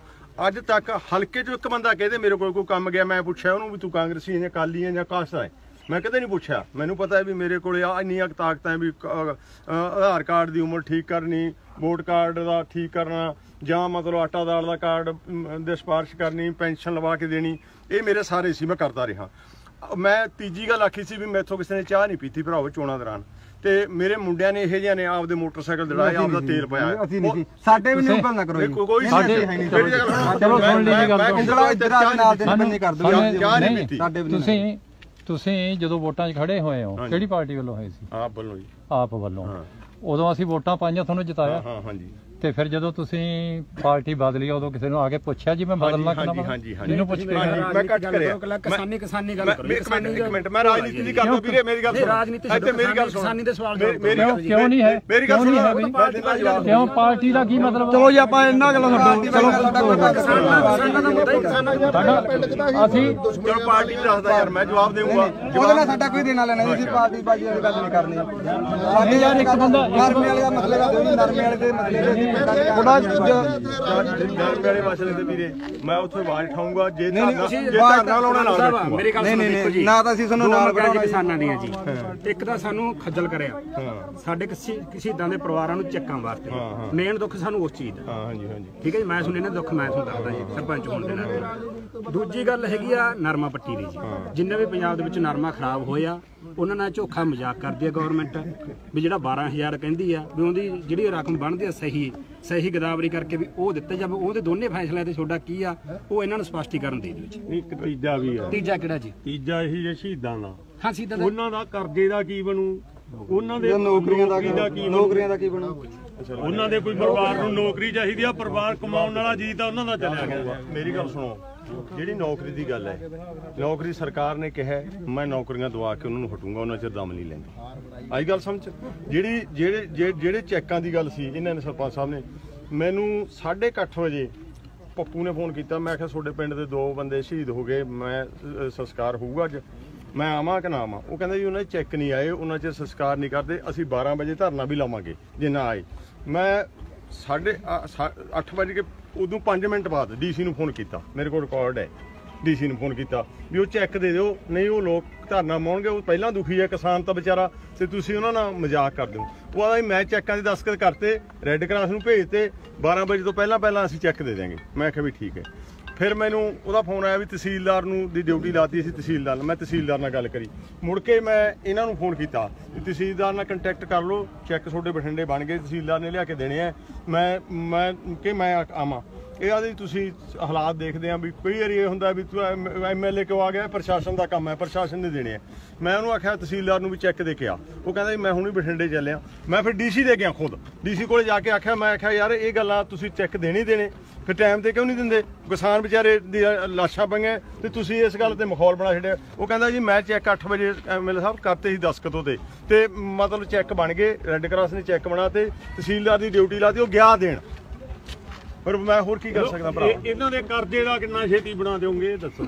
ਅੱਜ ਤੱਕ ਹਲਕੇ 'ਚੋਂ ਇੱਕ ਬੰਦਾ ਕਹਦੇ ਮੇਰੇ ਕੋਲ ਕੋਈ ਕੰਮ ਗਿਆ, ਮੈਂ ਪੁੱਛਿਆ ਉਹਨੂੰ ਵੀ ਤੂੰ ਕਾਂਗਰਸੀ ਹੈ ਜਾਂ ਕਾਲੀ ਹੈ ਜਾਂ ਕਾਸਾ ਹੈ ਮੈਂ ਕਦੇ ਨਹੀਂ ਪੁੱਛਿਆ। ਮੈਨੂੰ ਪਤਾ ਹੈ ਵੀ ਮੇਰੇ ਕੋਲੇ ਆ ਇੰਨੀਆਂ ਤਾਕਤਾਂ ਵੀ ਅ, ਅ, ਆਧਾਰ ਕਾਰਡ ਦੀ ਉਮਰ ਠੀਕ ਕਰਨੀ ਵੋਟ ਕਾਰਡ ਦਾ ਠੀਕ ਕਰਨਾ ਜਾਂ ਮਤਲਬ ਆਟਾ ਦਾਲ ਦਾ ਕਾਰਡ ਦੇ ਸਿਫਾਰਿਸ਼ ਕਰਨੀ ਪੈਨਸ਼ਨ ਲਵਾ ਕੇ ਦੇਣੀ ਇਹ ਮੇਰੇ ਸਾਰੇ ਸੀ ਮੈਂ ਕਰਦਾ ਰਿਹਾ। ਮੈਂ ਤੀਜੀ ਗੱਲ ਆਖੀ ਸੀ ਵੀ ਮੈਥੋਂ ਕਿਸੇ ਨੇ ਚਾਹ ਨਹੀਂ ਪੀਤੀ ਭਰਾਵੋ ਚੋਣਾਂ ਦੌਰਾਨ। ਤੇ ਮੇਰੇ ਮੁੰਡਿਆਂ ਨੇ ਇਹੋ ਜਿਹਾ ਨੇ ਆਪਦੇ ਮੋਟਰਸਾਈਕਲ ਦੜਾਏ ਆਪਦਾ ਤੇਲ ਪਾਇਆ। ਅਸੀਂ ਨਹੀਂ ਸੀ। ਸਾਡੇ ਵੀ ਨਹੀਂ ਨਾ ਕਰੋ ਜੀ ਕੋਈ ਸਾਡੇ ਹੈ। ਚਲੋ ਸੁਣ ਲਈ ਗੱਲ। ਮੈਂ- ਮੈਂ- ਇੰਦਰਾ ਇੰਦਰਾ ਦੇ ਨਾਲ ਦੇ ਬੰਦੇ ਕਰ ਦਿਓ ਚਾਹ- ਨਹੀਂ ਨਹੀਂ, ਪੀਤੀ। ਸਾਡੇ ਵੀ ਨਹੀਂ ਤੁਸੀਂ ਤੁਸੀਂ ਜਦੋਂ ਵੋਟਾਂ 'ਚ ਖੜੇ ਹੋਏ ਹੋ ਹਾਂਜੀ। ਕਿਹੜੀ ਪਾਰਟੀ ਵੱਲੋਂ ਹੋਏ ਸੀ? ਆਪ ਜੀ। ਆਪ ਵੱਲੋਂ। ਹਾਂ। ਉਦੋਂ ਅਸੀਂ ਵੋਟਾਂ ਪਾਈਆਂ ਤੁਹਾਨੂੰ ਜਿਤਾਇਆ? ਹਾਂ ਹਾਂਜੀ। ਤੇ ਫਿਰ ਜਦੋਂ ਤੁਸੀਂ ਪਾਰਟੀ ਬਦਲੀ ਉਦੋਂ ਕਿਸੇ ਨੂੰ ਆ ਕੇ ਪੁੱਛਿਆ ਜੀ ਮੈਂ ਬਦਲਣਾ ਹਾਂਜੀ, ਕਿਹਨਾਂ ਹਾਂਜੀ, ਹਾਂਜੀ। ਇਹਨੂੰ ਪੁੱਛ ਕੇ ਹਾਂਜੀ, ਮੈਂ ਕੱਟ ਕਰਿਆ। ਕਿਸਾਨੀ ਕਿਸਾਨੀ ਗੱਲ ਮੈਂ ਕਰੋ। ਇੱਕ ਮਿੰਟ ਇੱਕ ਮਿੰਟ। ਮੈਂ ਰਾਜਨੀਤੀ ਦੀ ਕਰਦਾ ਵੀਰੇ ਮੇਰੀ ਗੱਲ ਸੁਣ। ਰਾਜਨੀਤੀ ਇੱਥੇ ਮੇਰੀ ਗੱਲ ਸੁਣ ਕਿਸਾਨੀ ਦੇ ਸਵਾਲ ਮੇਰੀ- ਜਵਾਬ ਮੇਰੀ ਕਿਉਂ ਗੱਲ- ਕਿਉਂ ਨਹੀਂ ਹੈ? ਮੇਰੀ ਗੱਲ ਕਿਉਂ ਨਹੀਂ ਸੁਣੋ। ਬਈ? ਕਿਉਂ ਪਾਰਟੀ ਦਾ ਕੀ ਮਤਲਬ ਚਲੋ ਜੀ ਆਪਾਂ ਇਹਨਾਂ ਗੱਲਾਂ ਛੱਡੋ ਚਲੋ ਸਾਡਾ ਅਸੀਂ ਚਲੋ ਪਾਰਟੀ ਦੱਸਦਾ ਯਾਰ ਮੈਂ ਜਵਾਬ ਦੇਵਾਂਗਾ ਉਹਦੇ ਨਾਲ ਸਾਡਾ ਕੋਈ ਦੇਣਾ ਲੈਣਾ ਨਹੀਂ। ਸੀ ਪਾਰਟੀ ਬਾਜੀ ਵਾਲੀ ਗੱਲ ਨਹੀਂ ਕਰਨੀ। ਸਾਡੀ ਯਾਰ ਇੱਕ ਬੰਦਾ- ਨਰਮੇ ਵਾਲੇ ਦਾ ਮਸਲੇ ਦਾ ਕੋਈ ਨਰਮੇ ਵਾਲੇ ਦੇ ਮਸਲੇ ਦੇ ਅਸੀਂ ਪਿੰਡਾਂ ਦੇ ਥੋੜਾ ਨਰਮੇ ਵਾਲੇ ਮਸਲੇ ਤੇ ਵੀਰੇ ਮੈਂ ਉੱਥੇ ਆਵਾਜ਼ ਉਠਾਊਂਗਾ ਜੇ ਧਰਨਾ ਜੇ ਧਰਨਾ ਲਾਉਣਾ ਰੱਖੂਗਾ ਮੇਰੀ ਗੱਲ ਨਹੀਂ, ਸੁਣੋ ਨਹੀਂ, ਦੇਖੋ ਜੀ ਨਾ ਤਾਂ ਅਸੀਂ ਤੁਹਾਨੂੰ ਨਾਲ ਬਿਠਾਉਣਾ ਕਿਸਾਨਾਂ ਦੀਆਂ ਜੀ ਇੱਕ ਤਾਂ ਸਾਨੂੰ ਖੱਜਲ ਕਰਿਆ ਸਾਡੇ ਕਿਸੇ ਕਿਸੇ ਇਦਾਂ ਦੇ ਪਰਿਵਾਰਾਂ ਨੂੰ ਚੱਕਾਂ ਵਾਸਤੇ ਮੇਨ ਦੁੱਖ ਸਾਨੂੰ ਉਸ ਚੀਜ਼ ਦਾ ਹਾਂ ਹਾਂਜੀ ਹਾਂਜੀ ਠੀਕ ਹੈ ਜੀ ਮੈਂ ਸੁਣੇ ਨੇ ਦੁੱਖ ਮੈਂ ਤੁਹਾਨੂੰ ਦੱਸਦਾ ਜੀ ਸਰਪੰਚ ਹੋਣ ਦੇ ਨਾਤੇ ਦੂਜੀ ਗੱਲ ਹੈਗੀ ਆ ਨਰਮਾ ਪੱਟੀ ਦੀ ਜੀ ਜਿੰਨੇ ਵੀ ਪੰਜਾਬ ਦੇ ਵਿੱਚ ਨਰਮਾ ਖਰਾਬ ਹੋਇਆ ਉਹਨਾਂ ਨਾਲ ਝੋਖਾ ਮਜ਼ਾਕ ਕਰਦੀ ਹੈ ਗਵਰਨਮੈਂਟ ਵੀ ਜਿਹੜਾ 12000 ਕਹਿੰਦੀ ਆ ਵੀ ਉਹਦੀ ਜਿਹੜੀ ਰਕਮ ਬਣਦੀ ਆ ਸਹੀ ਸਹੀ ਗਦਾਵਰੀ ਕਰਕੇ ਵੀ ਉਹ ਦਿੱਤੇ ਜਾਵੇ ਉਹਦੇ ਦੋਨੇ ਫੈਸਲਿਆਂ ਤੇ ਤੁਹਾਡਾ ਕੀ ਆ? ਉਹ ਇਹਨਾਂ ਨੂੰ ਸਪਸ਼ਟੀਕਰਨ ਦੇ ਦਿਓ ਜੀ। ਇੱਕ ਤੀਜਾ ਵੀ ਆ। ਤੀਜਾ ਕਿਹੜਾ ਜੀ? ਤੀਜਾ ਇਹੀ ਜੇ ਸ਼ਹੀਦਾਂ ਦਾ। ਹਾਂ ਸਿੱਧਾ ਦਾ। ਉਹਨਾਂ ਦਾ ਕਰਜ਼ੇ ਦਾ ਕੀ ਬਣੂ? ਉਹਨਾਂ ਦੇ ਨੌਕਰੀਆਂ ਦਾ ਕੀ ਨੌਕਰੀਆਂ ਦਾ ਕੀ ਬਣੂ? ਉਹਨਾਂ ਦੇ ਕੋਈ ਪਰਿਵਾਰ ਨੂੰ ਨੌਕਰੀ ਚਾਹੀਦੀ ਆ ਪਰਿਵਾਰ ਕਮਾਉਣ ਵਾਲਾ ਜੀ ਤਾਂ ਉਹਨਾਂ ਦਾ ਚਲਿਆ ਗਿਆ। ਮੇਰੀ ਗੱਲ ਸੁਣੋ ਜਿਹੜੀ ਨੌਕਰੀ ਦੀ ਗੱਲ ਹੈ, ਨੌਕਰੀ ਸਰਕਾਰ ਨੇ ਕਿਹਾ ਮੈਂ ਨੌਕਰੀਆਂ ਦਵਾ ਕੇ ਉਹਨਾਂ ਨੂੰ ਹਟੂੰਗਾ, ਉਹਨਾਂ ਚਿਰ ਦਮ ਨਹੀਂ ਲੈਂਦੀ। ਆਈ ਗੱਲ ਸਮਝ। ਜਿਹੜੀ, ਜਿਹੜੇ, ਜੇ- ਜਿਹੜੇ ਚੈੱਕਾਂ ਦੀ ਗੱਲ ਸੀ, ਇਹਨਾਂ ਨੇ ਸਰਪੰਚ ਸਾਹਿਬ ਨੇ, ਮੈਨੂੰ 8:30 ਵਜੇ ਪੱਪੂ ਨੇ ਫੋਨ ਕੀਤਾ, ਮੈਂ ਕਿਹਾ ਤੁਹਾਡੇ ਪਿੰਡ ਦੇ ਦੋ ਬੰਦੇ ਸ਼ਹੀਦ ਹੋ ਗਏ, ਮੈਂ ਸੰਸਕਾਰ ਹੋਊਗਾ ਅੱਜ। ਮੈਂ ਆਵਾਂ ਕਿ ਨਾ ਆਵਾਂ? ਉਹ ਕਹਿੰਦਾ ਜੀ, ਉਹਨਾਂ ਦੇ ਚੈੱਕ ਨਹੀਂ ਆਏ, ਉਹਨਾਂ ਚ ਸੰਸਕਾਰ ਨਹੀਂ ਕਰਦੇ, ਅਸੀਂ 12 ਵਜੇ ਧਰਨਾ ਵੀ ਲਾਵਾਂਗੇ, ਜੇ ਨਾ ਆਏ। ਮੈਂ ਸਾਢੇ 8 ਵਜੇ ਕੇ ਉਦੋਂ 5 ਮਿੰਟ ਬਾਅਦ ਡੀਸੀ ਨੂੰ ਫੋਨ ਕੀਤਾ। ਮੇਰੇ ਕੋਲ ਰਿਕਾਰਡ ਹੈ। ਡੀਸੀ ਨੂੰ ਫੋਨ ਕੀਤਾ ਵੀ ਉਹ ਚੈੱਕ ਦੇ ਦਿਓ। ਨਹੀਂ, ਉਹ ਲੋਕ ਧਰਨਾ ਮਾਉਣਗੇ। ਉਹ ਪਹਿਲਾਂ ਦੁਖੀ ਹੈ ਕਿਸਾਨ ਤਾਂ ਵਿਚਾਰਾ। ਤੇ ਤੁਸੀਂ ਉਹਨਾਂ ਨਾਲ ਮਜ਼ਾਕ ਕਰਦੇ ਹੋ ਉਹ ਆਦਾ ਮੈਂ ਚੈੱਕਾਂ ਦੇ ਦਸਤਖਤ ਕਰਤੇ ਰੈੱਡ ਕਰਾਸ ਨੂੰ ਭੇਜਤੇ। 12 ਵਜੇ ਤੋਂ ਪਹਿਲਾਂ ਪਹਿਲਾਂ ਅਸੀਂ ਚੈੱਕ ਦੇ ਦਿਆਂਗੇ। ਮੈਂ ਕਿਹਾ ਵੀ ਠੀਕ ਹੈ। ਫਿਰ ਮੈਨੂੰ ਉਹਦਾ ਫੋਨ ਆਇਆ ਵੀ ਤਹਿਸੀਲਦਾਰ ਨੂੰ ਦੀ ਡਿਊਟੀ ਲਾਤੀ ਸੀ ਤਹਿਸੀਲਦਾਰ ਨਾਲ। ਮੈਂ ਤਹਿਸੀਲਦਾਰ ਨਾਲ ਗੱਲ ਕਰੀ। ਮੁੜ ਕੇ ਮੈਂ ਇਹਨਾਂ ਨੂੰ ਫੋਨ ਕੀਤਾ ਵੀ ਤਹਿਸੀਲਦਾਰ ਨਾਲ ਕੰਟੈਕਟ ਕਰ ਲਓ ਚੈੱਕ ਤੁਹਾਡੇ ਬਠਿੰਡੇ ਬਣ ਗਏ, ਤਹਿਸੀਲਦਾਰ ਨੇ ਲਿਆ ਕੇ ਦੇਣੇ ਆ। ਮੈਂ ਮੈਂ ਕਿ ਮੈਂ ਆਵਾਂ। ਇਹ ਆਦੀ ਤੁਸੀਂ ਹਾਲਾਤ ਦੇਖਦੇ ਆ ਵੀ ਕਈ ਵਾਰੀ ਇਹ ਹੁੰਦਾ ਵੀ ਤੂੰ ਐਮਐਲਏ ਕਿਉਂ ਆ ਗਿਆ, ਪ੍ਰਸ਼ਾਸਨ ਦਾ ਕੰਮ ਹੈ, ਪ੍ਰਸ਼ਾਸਨ ਨੇ ਦੇਣੇ ਆ। ਮੈਂ ਉਹਨੂੰ ਆਖਿਆ, ਤਹਿਸੀਲਦਾਰ ਨੂੰ ਵੀ ਚੈੱਕ ਦੇ ਕੇ ਆ। ਉਹ ਕਹਿੰਦਾ ਜੀ ਮੈਂ ਹੁਣੀ ਬਠਿੰਡੇ ਚੱਲਿਆ। ਮੈਂ ਫਿਰ ਡੀਸੀ ਦੇ ਗਿਆ ਖੁਦ। ਡੀਸੀ ਕੋਲੇ ਜਾ ਕੇ ਆਖਿਆ, ਮੈਂ ਆਖਿਆ, ਯਾਰ, ਇਹ ਗੱਲਾਂ ਤੁਸੀਂ ਚੈੱਕ ਦੇਣੇ ਹੀ ਦੇਣੇ। ਫਿਰ ਟਾਈਮ ਤੇ ਕਿਉਂ ਨਹੀਂ ਦਿੰਦੇ? ਕਿਸਾਨ ਵਿਚਾਰੇ ਦੀ ਲਾਸ਼ਾਂ ਪਈਆਂ ਤੇ ਤੁਸੀਂ ਇਸ ਗੱਲ ਤੇ ਮਖੌਲ ਬਣਾ ਛੱਡਿਆ। ਉਹ ਕਹਿੰਦਾ ਜੀ ਮੈਂ ਚੈੱਕ 8 ਵਜੇ ਐਮਐਲਏ ਸਾਹਿਬ ਕਰਤੇ ਸੀ ਦਸਕਤੋਂ ਤੇ ਤੇ। ਮਤਲਬ ਚੈੱਕ ਬਣ ਗਏ ਰੈੱਡ ਕਰਾਸ ਨੇ ਚੈੱਕ ਬਣਾਤੇ ਤਹਿਸੀਲਦਾਰ ਦੀ ਡਿਊਟੀ ਲਾਤੀ ਉਹ ਗਿਆ ਦੇਣ। ਪਰ ਮੈਂ ਹੋਰ ਕੀ ਕਰ ਸਕਦਾ ਭਰਾ? ਇਹ- ਇਹਨਾਂ ਦੇ ਕਰਜ਼ੇ ਦਾ ਕਿੰਨਾ ਛੇਤੀ ਬਣਾ ਦਿਓਗੇ? ਦੱਸੋ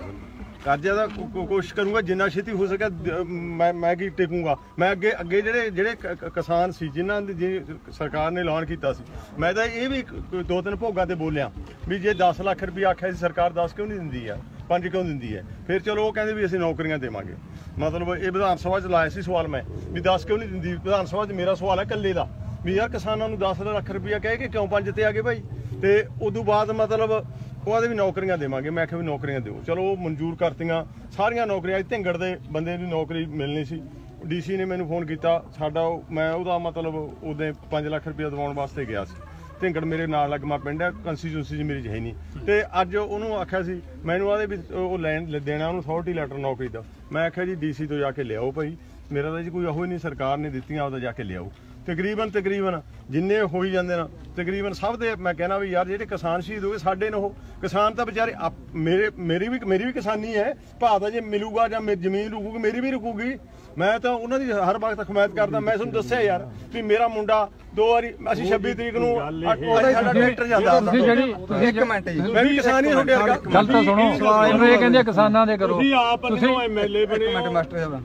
ਕਰਜ਼ਾ ਦਾ ਕੋਸ਼ਿਸ਼ ਕਰੂੰਗਾ, ਜਿੰਨਾ ਛੇਤੀ ਹੋ ਸਕਿਆ ਮੈਂ ਮੈਂ ਕੀ ਟੇਕੂੰਗਾ। ਮੈਂ ਅੱਗੇ ਅੱਗੇ ਜਿਹੜੇ ਜਿਹੜੇ ਕ- ਕਿਸਾਨ ਸੀ, ਜਿਨ੍ਹਾਂ ਦੀ ਜੀ ਸਰਕਾਰ ਨੇ ਐਲਾਨ ਕੀਤਾ ਸੀ, ਮੈਂ ਤਾਂ ਇਹ ਵੀ ਦੋ ਤਿੰਨ ਭੋਗਾਂ ਤੇ ਬੋਲਿਆ ਵੀ ਜੇ 10 ਲੱਖ ਰੁਪਏ ਆਖਿਆ ਸੀ, ਸਰਕਾਰ 10 ਕਿਉਂ ਨਹੀਂ ਦਿੰਦੀ ਆ? ਪੰਜ ਕਿਉਂ ਦਿੰਦੀ ਹੈ ਫਿਰ ਚਲੋ, ਉਹ ਕਹਿੰਦੇ ਵੀ ਅਸੀਂ ਨੌਕਰੀਆਂ ਦੇਵਾਂਗੇ। ਮਤਲਬ ਇਹ ਵਿਧਾਨ ਸਭਾ 'ਚ ਲਾਇਆ ਸੀ ਸਵਾਲ ਮੈਂ, ਵੀ 10 ਕਿਉਂ ਨਹੀਂ ਦਿੰਦੀ? ਵਿਧਾਨ ਸਭਾ 'ਚ ਮੇਰਾ ਸਵਾਲ ਹੈ ਇਕੱਲੇ ਦਾ, ਵੀ ਯਾਰ ਕਿਸਾਨਾਂ ਨੂੰ 10 ਲੱਖ ਰੁਪਇਆ ਕਹਿ ਕੇ ਕਿਉਂ ਪੰਜ ਤੇ ਆ ਗਏ ਭਾਈ ਤੇ ਉਦੋਂ ਬਾਅਦ ਮਤਲਬ ਉਹ ਆਦੇ ਵੀ ਨੌਕਰੀਆਂ ਦੇਵਾਂਗੇ। ਮੈਂ ਕਿਹਾ ਵੀ ਨੌਕਰੀਆਂ ਦਿਓ। ਚਲੋ, ਉਹ ਮਨਜ਼ੂਰ ਕਰਤੀਆਂ। ਸਾਰੀਆਂ ਨੌਕਰੀਆਂ ਅੱਜ ਢਿੰਗੜ ਦੇ ਬੰਦੇ ਨੂੰ ਨੌਕਰੀ ਮਿਲਣੀ ਸੀ। ਡੀਸੀ ਨੇ ਮੈਨੂੰ ਫੋਨ ਕੀਤਾ। ਸਾਡਾ ਉਹ- ਮੈਂ ਉਹਦਾ ਮਤਲਬ ਉਹਦੇ 5 ਲੱਖ ਰੁਪਇਆ ਦਿਵਾਉਣ ਵਾਸਤੇ ਗਿਆ ਸੀ। ਢਿੰਗੜ ਮੇਰੇ ਨਾਲ ਲੱਗਮਾ ਪਿੰਡ ਹੈ ਕੰਸਟੀਚੂਐਂਸੀ ਚ ਮੇਰੀ ਹੈ ਨਹੀਂ ਤੇ ਅੱਜ ਉਹਨੂੰ ਆਖਿਆ ਸੀ, ਮੈਨੂੰ ਆਦੇ ਵੀ ਉਹ ਲੈਣ ਦੇਣਾ ਉਹਨੂੰ ਅਥਾਰਟੀ ਲੈਟਰ ਨੌਕਰੀ ਦਾ। ਮੈਂ ਆਖਿਆ ਜੀ, ਡੀਸੀ ਤੋਂ ਜਾ ਕੇ ਲਿਆਓ ਭਾਈ। ਮੇਰਾ ਤਾਂ ਜੀ ਕੋਈ ਉਹ ਹੀ ਨਹੀਂ, ਸਰਕਾਰ ਨੇ ਦਿੱਤੀਆਂ ਉਹਦਾ ਜਾ ਕੇ ਲਿਆਓ। ਤਕਰੀਬਨ ਤਕਰੀਬਨ ਜਿੰਨੇ ਹੋਈ ਜਾਂਦੇ ਨਾ ਤਕਰੀਬਨ ਸਭ ਦੇ ਮੈਂ ਕਹਿਣਾ ਵੀ ਯਾਰ ਜਿਹੜੇ ਕਿਸਾਨ ਸ਼ਹੀਦ ਹੋਏ ਸਾਡੇ ਨੇ ਉਹ। ਕਿਸਾਨ ਤਾਂ ਵਿਚਾਰੇ ਮੇਰੇ ਮੇਰੀ ਵੀ ਮੇਰੀ ਵੀ ਕਿਸਾਨੀ ਹੈ ਭਾਅ ਦਾ ਜੇ ਮਿਲੂਗਾ ਜਾਂ ਮੇਰੀ ਜ਼ਮੀਨ ਰੁਕੂਗੀ ਮੇਰੀ ਵੀ ਰੁਕੂਗੀ। ਮੈਂ ਤਾਂ ਉਹਨਾਂ ਦੀ ਹਰ ਵਕਤ ਹਮਾਇਤ ਕਰਦਾ ਮੈਂ ਤੁਹਾਨੂੰ ਦੱਸਿਆ ਯਾਰ ਵੀ ਮੇਰਾ ਮੁੰਡਾ ਦੋ ਵਾਰੀ ਅਸੀਂ 26 ਤਰੀਕ ਨੂੰ ਉਹਦਾ ਸਾਡਾ ਟਰੈਕਟਰ ਜਾਂਦਾ। ਤੁਸੀਂ ਜਿਹੜੀ ਤੁਸੀਂ ਇੱਕ ਮਿੰਟ ਜੀ। ਮੈਂ ਵੀ ਕਿਸਾਨ ਹੀ ਤੁਹਾਡੇ ਵਰਗਾ ਗੱਲ ਤਾਂ ਸੁਣੋ। ਉਹਨੂੰ ਇਹ ਕਹਿੰਦੇ ਆ ਕਿਸਾਨਾਂ ਦੇ ਕਰੋ। ਤੁਸੀਂ ਆਪ ਨੂੰ ਐਮਐਲਏ ਬਣੇ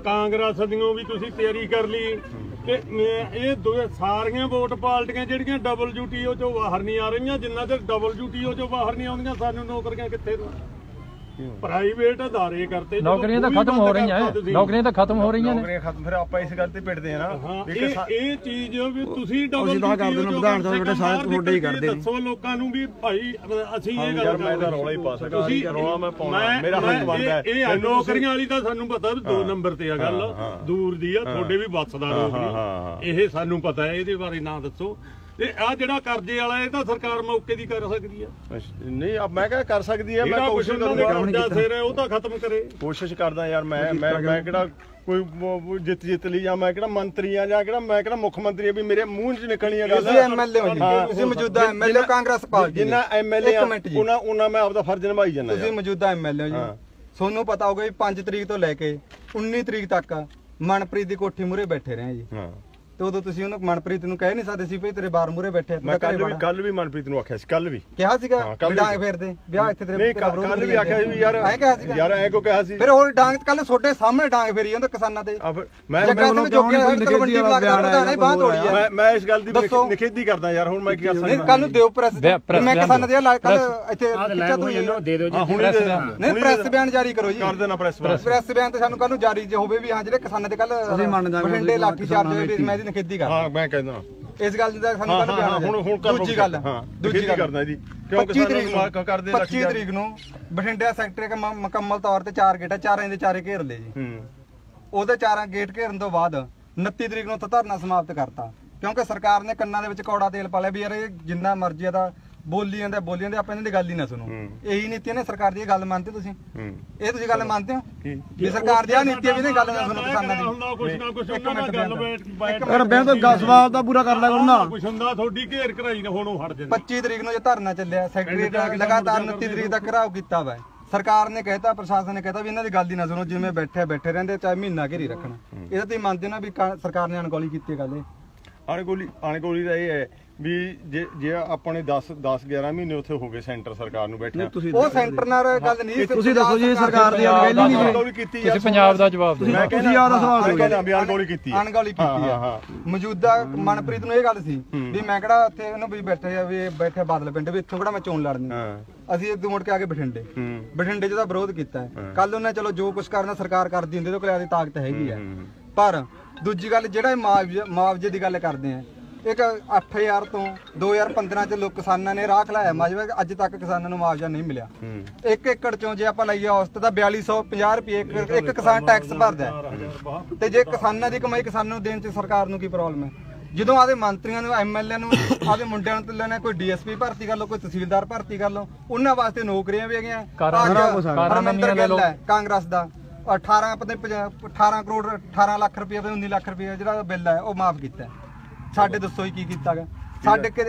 ਕਾਂਗਰਸ ਦੀਆਂ ਵੀ ਤੁਸੀਂ ਤਿਆਰੀ ਕਰ ਲਈ। ਤੇ ਮੈਂ- ਇਹ ਦੋ ਸਾਰੀਆਂ ਵੋਟ ਪਾਰਟੀਆਂ ਜਿਹੜੀਆਂ ਡਬਲ ਡਬਲਯੂਟੀਓ ਚੋਂ ਬਾਹਰ ਨਹੀਂ ਆ ਰਹੀਆਂ, ਜਿੰਨਾ ਚਿਰ ਡਬਲਯੂਟੀਓ ਚੋਂ ਬਾਹਰ ਨਹੀਂ ਆਉਂਦੀਆਂ, ਸਾਨੂੰ ਨੌਕਰੀਆਂ ਕਿੱਥੇ ਤੋਂ ਪ੍ਰਾਈਵੇਟ ਅਦਾਰੇ ਕਰਤੇ ਨੌਕਰੀਆਂ ਤਾਂ ਖਤਮ ਹੋ ਰਹੀਆਂ ਤੁਸੀਂ। ਨੌਕਰੀਆਂ ਤਾਂ ਖਤਮ ਹੋ ਰਹੀਆਂ ਨੇ ਨੌਕਰੀਆਂ ਖਤਮ ਫਿਰ ਆਪਾਂ ਇਸ ਗੱਲ ਤੇ ਪਿੜਦੇ ਆ ਨਾ ਇਹ ਇਹ ਚੀਜ਼ ਵੀ ਤੁਸੀਂ ਡਬਲ ਅਸੀਂ ਤਾਂ ਕਰਦੇ ਨੇ, ਵਿਧਾਨ ਸਭਾ ਬੇਟੇ ਸਾਰੇ ਤੁਹਾਡੇ ਹੀ ਕਰਦੇ ਨੇ। ਦੱਸੋ ਲੋਕਾਂ ਨੂੰ ਵੀ ਭਾਈ ਅਸੀਂ ਇਹ ਗੱਲ ਮੈਂ ਤਾਂ ਰੌਲਾ ਹੀ ਪਾ ਸਕਦਾ ਤੁਸੀਂ ਰੌਲਾ ਮੈਂ ਪਾਉਣਾ ਮੇਰਾ ਹੱਕ ਬਣਦਾ ਹੈ। ਇਹ- ਨੌਕਰੀਆਂ ਵਾਲੀ ਤਾਂ ਸਾਨੂੰ ਪਤਾ ਵੀ ਦੋ ਨੰਬਰ ਤੇ ਆ ਗੱਲ। ਦੂਰ ਦੀ ਆ ਤੁਹਾਡੇ ਵੀ ਹਾਂ। ਨਹੀਂ ਇਹ ਸਾਨੂੰ ਪਤਾ ਹੈ ਇਹਦੇ ਬਾਰੇ ਨਾ ਦੱਸੋ ਤੇ ਆ ਜਿਹੜਾ ਕਰਜ਼ੇ ਵਾਲਾ ਇਹ ਤਾਂ ਸਰਕਾਰ ਮੌਕੇ ਦੀ ਕਰ ਸਕਦੀ ਆ। ਨਹੀਂ ਅਬ ਮੈਂ ਕਿਹਾ ਕਰ ਸਕਦੀ ਹੈ ਮੈਂ ਕੋਸ਼ਿਸ਼ ਕਰੂੰਗਾ ਸਿਰ ਉਹ ਤਾਂ ਖਤਮ ਕਰੇ। ਕੋਸ਼ਿਸ਼ ਕਰਦਾ ਯਾਰ ਮੈਂ ਮੈਂ ਮੈਂ ਕਿਹੜਾ ਕੋਈ ਜਿੱਤ ਜਿੱਤ ਲਈ ਜਾਂ ਮੈਂ ਕਿਹੜਾ ਮੰਤਰੀ ਆ ਜਾਂ ਕਿਹੜਾ ਮੈਂ ਕਿਹੜਾ ਮੁੱਖ ਮੰਤਰੀ ਆ ਵੀ ਮੇਰੇ ਮੂੰਹ 'ਚ ਨਿਕਲਣੀ ਆ ਗੱਲ। ਤੁਸੀਂ ਐਮਐਲਏ ਹੋ ਜੀ। ਤੁਸੀਂ ਮੌਜੂਦਾ ਐਮਐਲਏ ਕਾਂਗਰਸ ਪਾਰਟੀ ਦੇ। ਜਿੰਨਾ ਐਮਐਲਏ ਉਹਨਾਂ ਉਹਨਾਂ ਮੈਂ ਆਪਦਾ ਫਰਜ਼ ਨਿਭਾਈ ਜਾਂਦਾ ਤੁਸੀਂ ਮੌਜੂਦਾ ਐਮਐਲਏ ਹੋ ਹਾਂ। ਜੀ। ਤੁਹਾਨੂੰ ਪਤਾ ਹੋਊਗਾ ਵੀ 5 ਤਰੀਕ ਤੋਂ ਲੈ ਕੇ 19 ਤਰੀਕ ਤੱਕ ਮਨਪ੍ਰੀਤ ਦੀ ਕੋਠੀ ਮੂਰੇ ਬੈਠੇ ਰਹੇ ਜੀ। ਹਾਂ। ਤੇ ਉਦੋਂ ਤੁਸੀਂ ਉਹਨੂੰ ਮਨਪ੍ਰੀਤ ਨੂੰ ਕਹਿ ਨਹੀਂ ਸਕਦੇ ਸੀ ਵੀ ਤੇਰੇ ਬਾਰ ਮੂਰੇ ਬੈਠੇ ਮੈਂ ਕੱਲ ਵੀ। ਕੱਲ ਵੀ ਮਨਪ੍ਰੀਤ ਨੂੰ ਆਖਿਆ ਸੀ ਕੱਲ ਵੀ। ਕਿਹਾ ਸੀਗਾ? ਡਾਂਗ। ਫੇਰਦੇ। ਵਿਆਹ ਇੱਥੇ ਤੇਰੇ ਨਹੀਂ ਕੱਲ ਵੀ ਆਖਿਆ ਸੀ ਵੀ ਯਾਰ ਐਂ ਕਿਹਾ ਸੀਗਾ। ਯਾਰ ਐ ਕੋ ਕਿਹਾ ਸੀ? ਫਿਰ ਹੋਰ ਡਾਂਗ ਕੱਲ ਤੁਹਾਡੇ ਸਾਹਮਣੇ ਡਾਂਗ ਫੇਰੀ ਜਾਂਦਾ ਕਿਸਾਨਾਂ ਫਿਰ ਮੈਂ ਜੱਗਾ ਸਿੰਘ ਜੋਗੇ ਤਲਵੰਡੀ ਬਲਾਕ ਦਾ ਪ੍ਰਧਾਨ ਹੈ ਬਾਹ ਤੋੜੀ ਆ। ਮੈਂ ਮੈਂ ਇਸ ਗੱਲ ਦੀ। ਨਿਖੇਧੀ ਕਰਦਾ ਯਾਰ ਹੁਣ ਮੈਂ ਕੀ ਕਰ ਨਹੀਂ ਸਕਦਾ ਕੱਲ ਨੂੰ ਦਿਓ ਪ੍ਰੈਸ ਮੈਂ ਕਿਸਾਨਾਂ ਦੇ ਕੱਲ ਪ੍ਰੈਸ- ਇੱਥੇ ਖਿੱਚਾ ਤੋਂ ਦੇ ਦਿਓ ਹਾਂ ਹੁਣੇ ਪ੍ਰੈਸ ਦੇ- ਬਿਆਨ। ਨਹੀਂ ਪ੍ਰੈਸ ਦੇ- ਬਿਆਨ ਜਾਰੀ ਕਰੋ ਜੀ। ਕਰ ਦੇਣਾ ਪ੍ਰੈਸ ਬਿਆਨ। ਪ੍ਰੈਸ ਬਿਆਨ ਤੇ ਸਾਨੂੰ ਕੱਲ ਨੂੰ ਜਾਰੀ ਜੇ ਹੋਵੇ ਵੀ ਹਾਂ ਜਿਹੜੇ ਕਿਸਾਨਾਂ ਦੇ ਕੱਲ ਬਠਿੰਡੇ ਲਾਠੀ ਚਾਰਜ ਵੀ ਮੈਂ ਨਿਖੇਧੀ ਕਰ ਹਾਂ ਮੈਂ ਕਹਿੰਦਾ। ਇਸ ਗੱਲ ਦਾ ਸਾਨੂੰ ਕੱਲ ਹਾਂ। ਹੁਣ ਹੁਣ ਕਰ ਲਓ ਦੂਜੀ ਗੱਲ ਹਾਂ ਦੂਜੀ ਗੱਲ। ਕਰਦਾ ਜੀ। ਕਿਉਂ 25 ਕਿਸਾਨਾਂ ਤਰੀਕ ਨੂੰ ਨੂੰ ਮਾਰ ਕਰਦੇ 25 ਤਰੀਕ ਨੂੰ ਬਠਿੰਡਾ ਸੈਕਟਰ ਦੇ ਮੁਕੰਮਲ ਤੌਰ ਤੇ ਚਾਰ ਗੇਟ ਚਾਰਾਂ ਦੇ ਚਾਰੇ ਘੇਰ ਲਏ ਜੀ। ਹੂੰ। ਉਹਦੇ ਚਾਰਾਂ ਗੇਟ ਘੇਰਨ ਤੋਂ ਬਾਅਦ 29 ਤਰੀਕ ਨੂੰ ਉੱਥੇ ਧਰਨਾ ਸਮਾਪਤ ਕਰਤਾ। ਕਿਉਂਕਿ ਸਰਕਾਰ ਨੇ ਕੰਨਾਂ ਦੇ ਵਿੱਚ ਕੌੜਾ ਤੇਲ ਪਾ ਲਿਆ ਵੀ ਯਾਰ ਇਹ ਜਿੰਨਾ ਮਰਜ਼ੀ ਤਾਂ ਬੋਲੀ ਜਾਂਦੇ ਬੋਲੀ ਜਾਂਦੇ ਆਪਾਂ ਇਹਨਾਂ ਦੀ ਗੱਲ ਹੀ ਨਾ ਸੁਣੋ। ਇਹੀ ਨੀਤੀ ਨੇ ਸਰਕਾਰ ਦੀ ਇਹ ਗੱਲ ਮੰਨਦੇ ਤੁਸੀਂ? ਇਹ ਤੁਸੀਂ ਗੱਲ ਮੰਨਦੇ ਹੋ? ਕੀ? ਵੀ ਸਰਕਾਰ ਦੀ ਆ ਵੀ ਇਹਨੇ ਗੱਲ ਨਾ ਸੁਣੋ ਕਿਸਾਨਾਂ ਦੀ। ਕੁਛ ਨਾ ਕੁਛ ਉਹਨਾਂ ਨਾਲ ਗੱਲ ਬੈਠ ਤੋਂ ਸਵਾਲ ਦਾ ਪੂਰਾ ਕਰ ਲੈ ਉਹਨਾਂ। ਕੁਛ ਹੁੰਦਾ ਤੁਹਾਡੀ ਘੇਰ ਘਰਾਈ ਨਾ ਹੁਣ ਉਹ ਹਟ ਜਾਂਦੇ 25 ਤਰੀਕ ਨੂੰ ਜੇ ਧਰਨਾ ਚੱਲਿਆ ਸੈਕਟਰੀ ਲਗਾਤਾਰ 29 ਤਰੀਕ ਤੱਕ ਘਰਾਓ ਕੀਤਾ ਵਾ ਸਰਕਾਰ ਨੇ ਕਹਿਤਾ ਪ੍ਰਸ਼ਾਸਨ ਨੇ ਕਹਿਤਾ ਵੀ ਇਹਨਾਂ ਦੀ ਗੱਲ ਦੀ ਨਾ ਸੁਣੋ ਜਿਵੇਂ ਬੈਠੇ ਬੈਠੇ ਰਹਿੰਦੇ ਚਾਹੇ ਮਹੀਨਾ ਘੇਰੀ ਰੱਖਣਾ। ਇਹਦਾ ਤੁਸੀਂ ਮੰਨਦੇ ਹੋ ਨਾ ਵੀ ਸਰਕਾਰ ਨੇ ਅਣਗੌਲੀ ਕੀਤੀ ਗੱਲ ਇਹ। ਅਣਗੋਲੀ ਅਣਗੋਲੀ ਦਾ ਇਹ ਹੈ ਵੀ ਜੇ ਜੇ ਆਪਾਂ ਨੇ 10 10 11 ਮਹੀਨੇ ਉੱਥੇ ਹੋ ਗਏ ਸੈਂਟਰ ਸਰਕਾਰ ਨੂੰ ਬੈਠੇ ਉਹ ਸੈਂਟਰ ਨਾਲ ਗੱਲ ਨਹੀਂ ਤੁਸੀਂ ਦੱਸੋ ਜੀ ਸਰਕਾਰ ਦੀ ਅਣਗਹਿਲੀ ਨਹੀਂ ਹੈ ਅਣਗੌਲੀ ਕੀਤੀ ਯਾਰ ਤੁਸੀਂ ਪੰਜਾਬ ਦਾ ਜਵਾਬ ਦਿਓ। ਮੈਂ ਕਹਿੰਦਾ ਆਪਦਾ ਸਵਾਲ ਮੈਂ ਕਹਿੰਦਾ ਵੀ ਅਣਗੌਲੀ ਕੀਤੀ ਹੈ ਅਣਗੌਲੀ ਕੀਤੀ ਹਾਂ, ਹਾਂ, ਹੈ। ਮੌਜੂਦਾ ਮਨਪ੍ਰੀਤ ਨੂੰ ਇਹ ਗੱਲ ਸੀ ਵੀ ਮੈਂ ਕਿਹੜਾ ਉੱਥੇ ਇਹਨੂੰ ਵੀ ਬੈਠੇ ਆ ਵੀ ਬੈਠੇ ਬਾਦਲ ਪਿੰਡ ਵੀ ਇੱਥੋਂ ਕਿਹੜਾ ਮੈਂ ਚੋਣ ਲੜਨੀ। ਹਾਂ। ਅਸੀਂ ਇਦੋਂ ਮੁੜ ਕੇ ਆ ਕੇ ਬਠਿੰਡੇ। ਹੂੰ। ਬਠਿੰਡੇ 'ਚ ਦਾ ਵਿਰੋਧ ਕੀਤਾ। ਹੈ। ਕੱਲ ਉਹਨੇ ਚਲੋ ਜੋ ਕੁਝ ਕਰਨਾ ਸਰਕਾਰ ਕਰਦੀ ਹੁੰਦੀ ਤੇ ਕੋਲ ਆਦੀ ਤਾਕਤ ਹੈਗੀ ਹੈ। ਪਰ ਦੂਜੀ ਗੱਲ ਜਿਹੜਾ ਇਹ ਮੁਆਵਜ਼ੇ ਮੁਆਵਜ਼ੇ ਦੀ ਗੱਲ ਕਰਦੇ ਆ। ਇੱਕ 8000 ਤੋਂ 2015 ਚ ਲੋਕ ਕਿਸਾਨਾਂ ਨੇ ਰਾਹ ਖਲਾਇਆ। ਮਾਜਵਾ ਅੱਜ ਤੱਕ ਕਿਸਾਨਾਂ ਨੂੰ ਮੁਆਵਜ਼ਾ ਨਹੀਂ ਮਿਲਿਆ। ਇੱਕ ਏਕੜ ਚੋਂ ਜੇ ਆਪਾਂ ਲਈਏ ਔਸਤ ਤਾਂ 4250 ਰੁਪਏ ਇੱਕ ਇੱਕ ਕਿਸਾਨ ਟੈਕਸ ਭਰਦਾ ਹੈ। ਤੇ ਜੇ ਕਿਸਾਨਾਂ ਦੀ ਕਮਾਈ ਕਿਸਾਨਾਂ ਨੂੰ ਦੇਣ ਚ ਸਰਕਾਰ ਨੂੰ ਕੀ ਪ੍ਰੋਬਲਮ ਹੈ? ਜਦੋਂ ਆਦੇ ਮੰਤਰੀਆਂ ਨੂੰ ਐਮਐਲਏ ਨੂੰ ਆਦੇ ਮੁੰਡਿਆਂ ਨੂੰ ਲੈਣਾ ਕੋਈ ਡੀਐਸਪੀ ਭਰਤੀ ਕਰ ਲਓ ਕੋਈ ਤਹਿਸੀਲਦਾਰ ਭਰਤੀ ਕਰ ਲਓ ਉਹਨਾਂ ਵਾਸਤੇ ਨੌਕਰੀਆਂ ਵੀ ਹੈਗੀਆਂ। ਕਾਰਾਂ- ਅੱਜ ਕਾਰਾਂ ਕੁਛ ਹੈਗਾ। ਹਰਮਿੰਦਰ ਕਾਰਾਂ ਗਿੱਲ ਹੈ ਕਾਂਗਰਸ ਦਾ। 18 ਪਤਾ ਨੀ ਪੰਜਾਹ- 18 ਕਰੋੜ 18 ਲੱਖ ਰੁਪਏ ਤੇ 19 ਲੱਖ ਰੁਪਏ ਜਿਹੜਾ ਬਿੱਲ ਹੈ ਉਹ ਮਾਫ ਕੀਤਾ। ਸਾਡੇ ਦੱਸੋ ਹੀ ਕੀ ਕੀਤਾਗਾ ਸਾਡੇ ਕਿ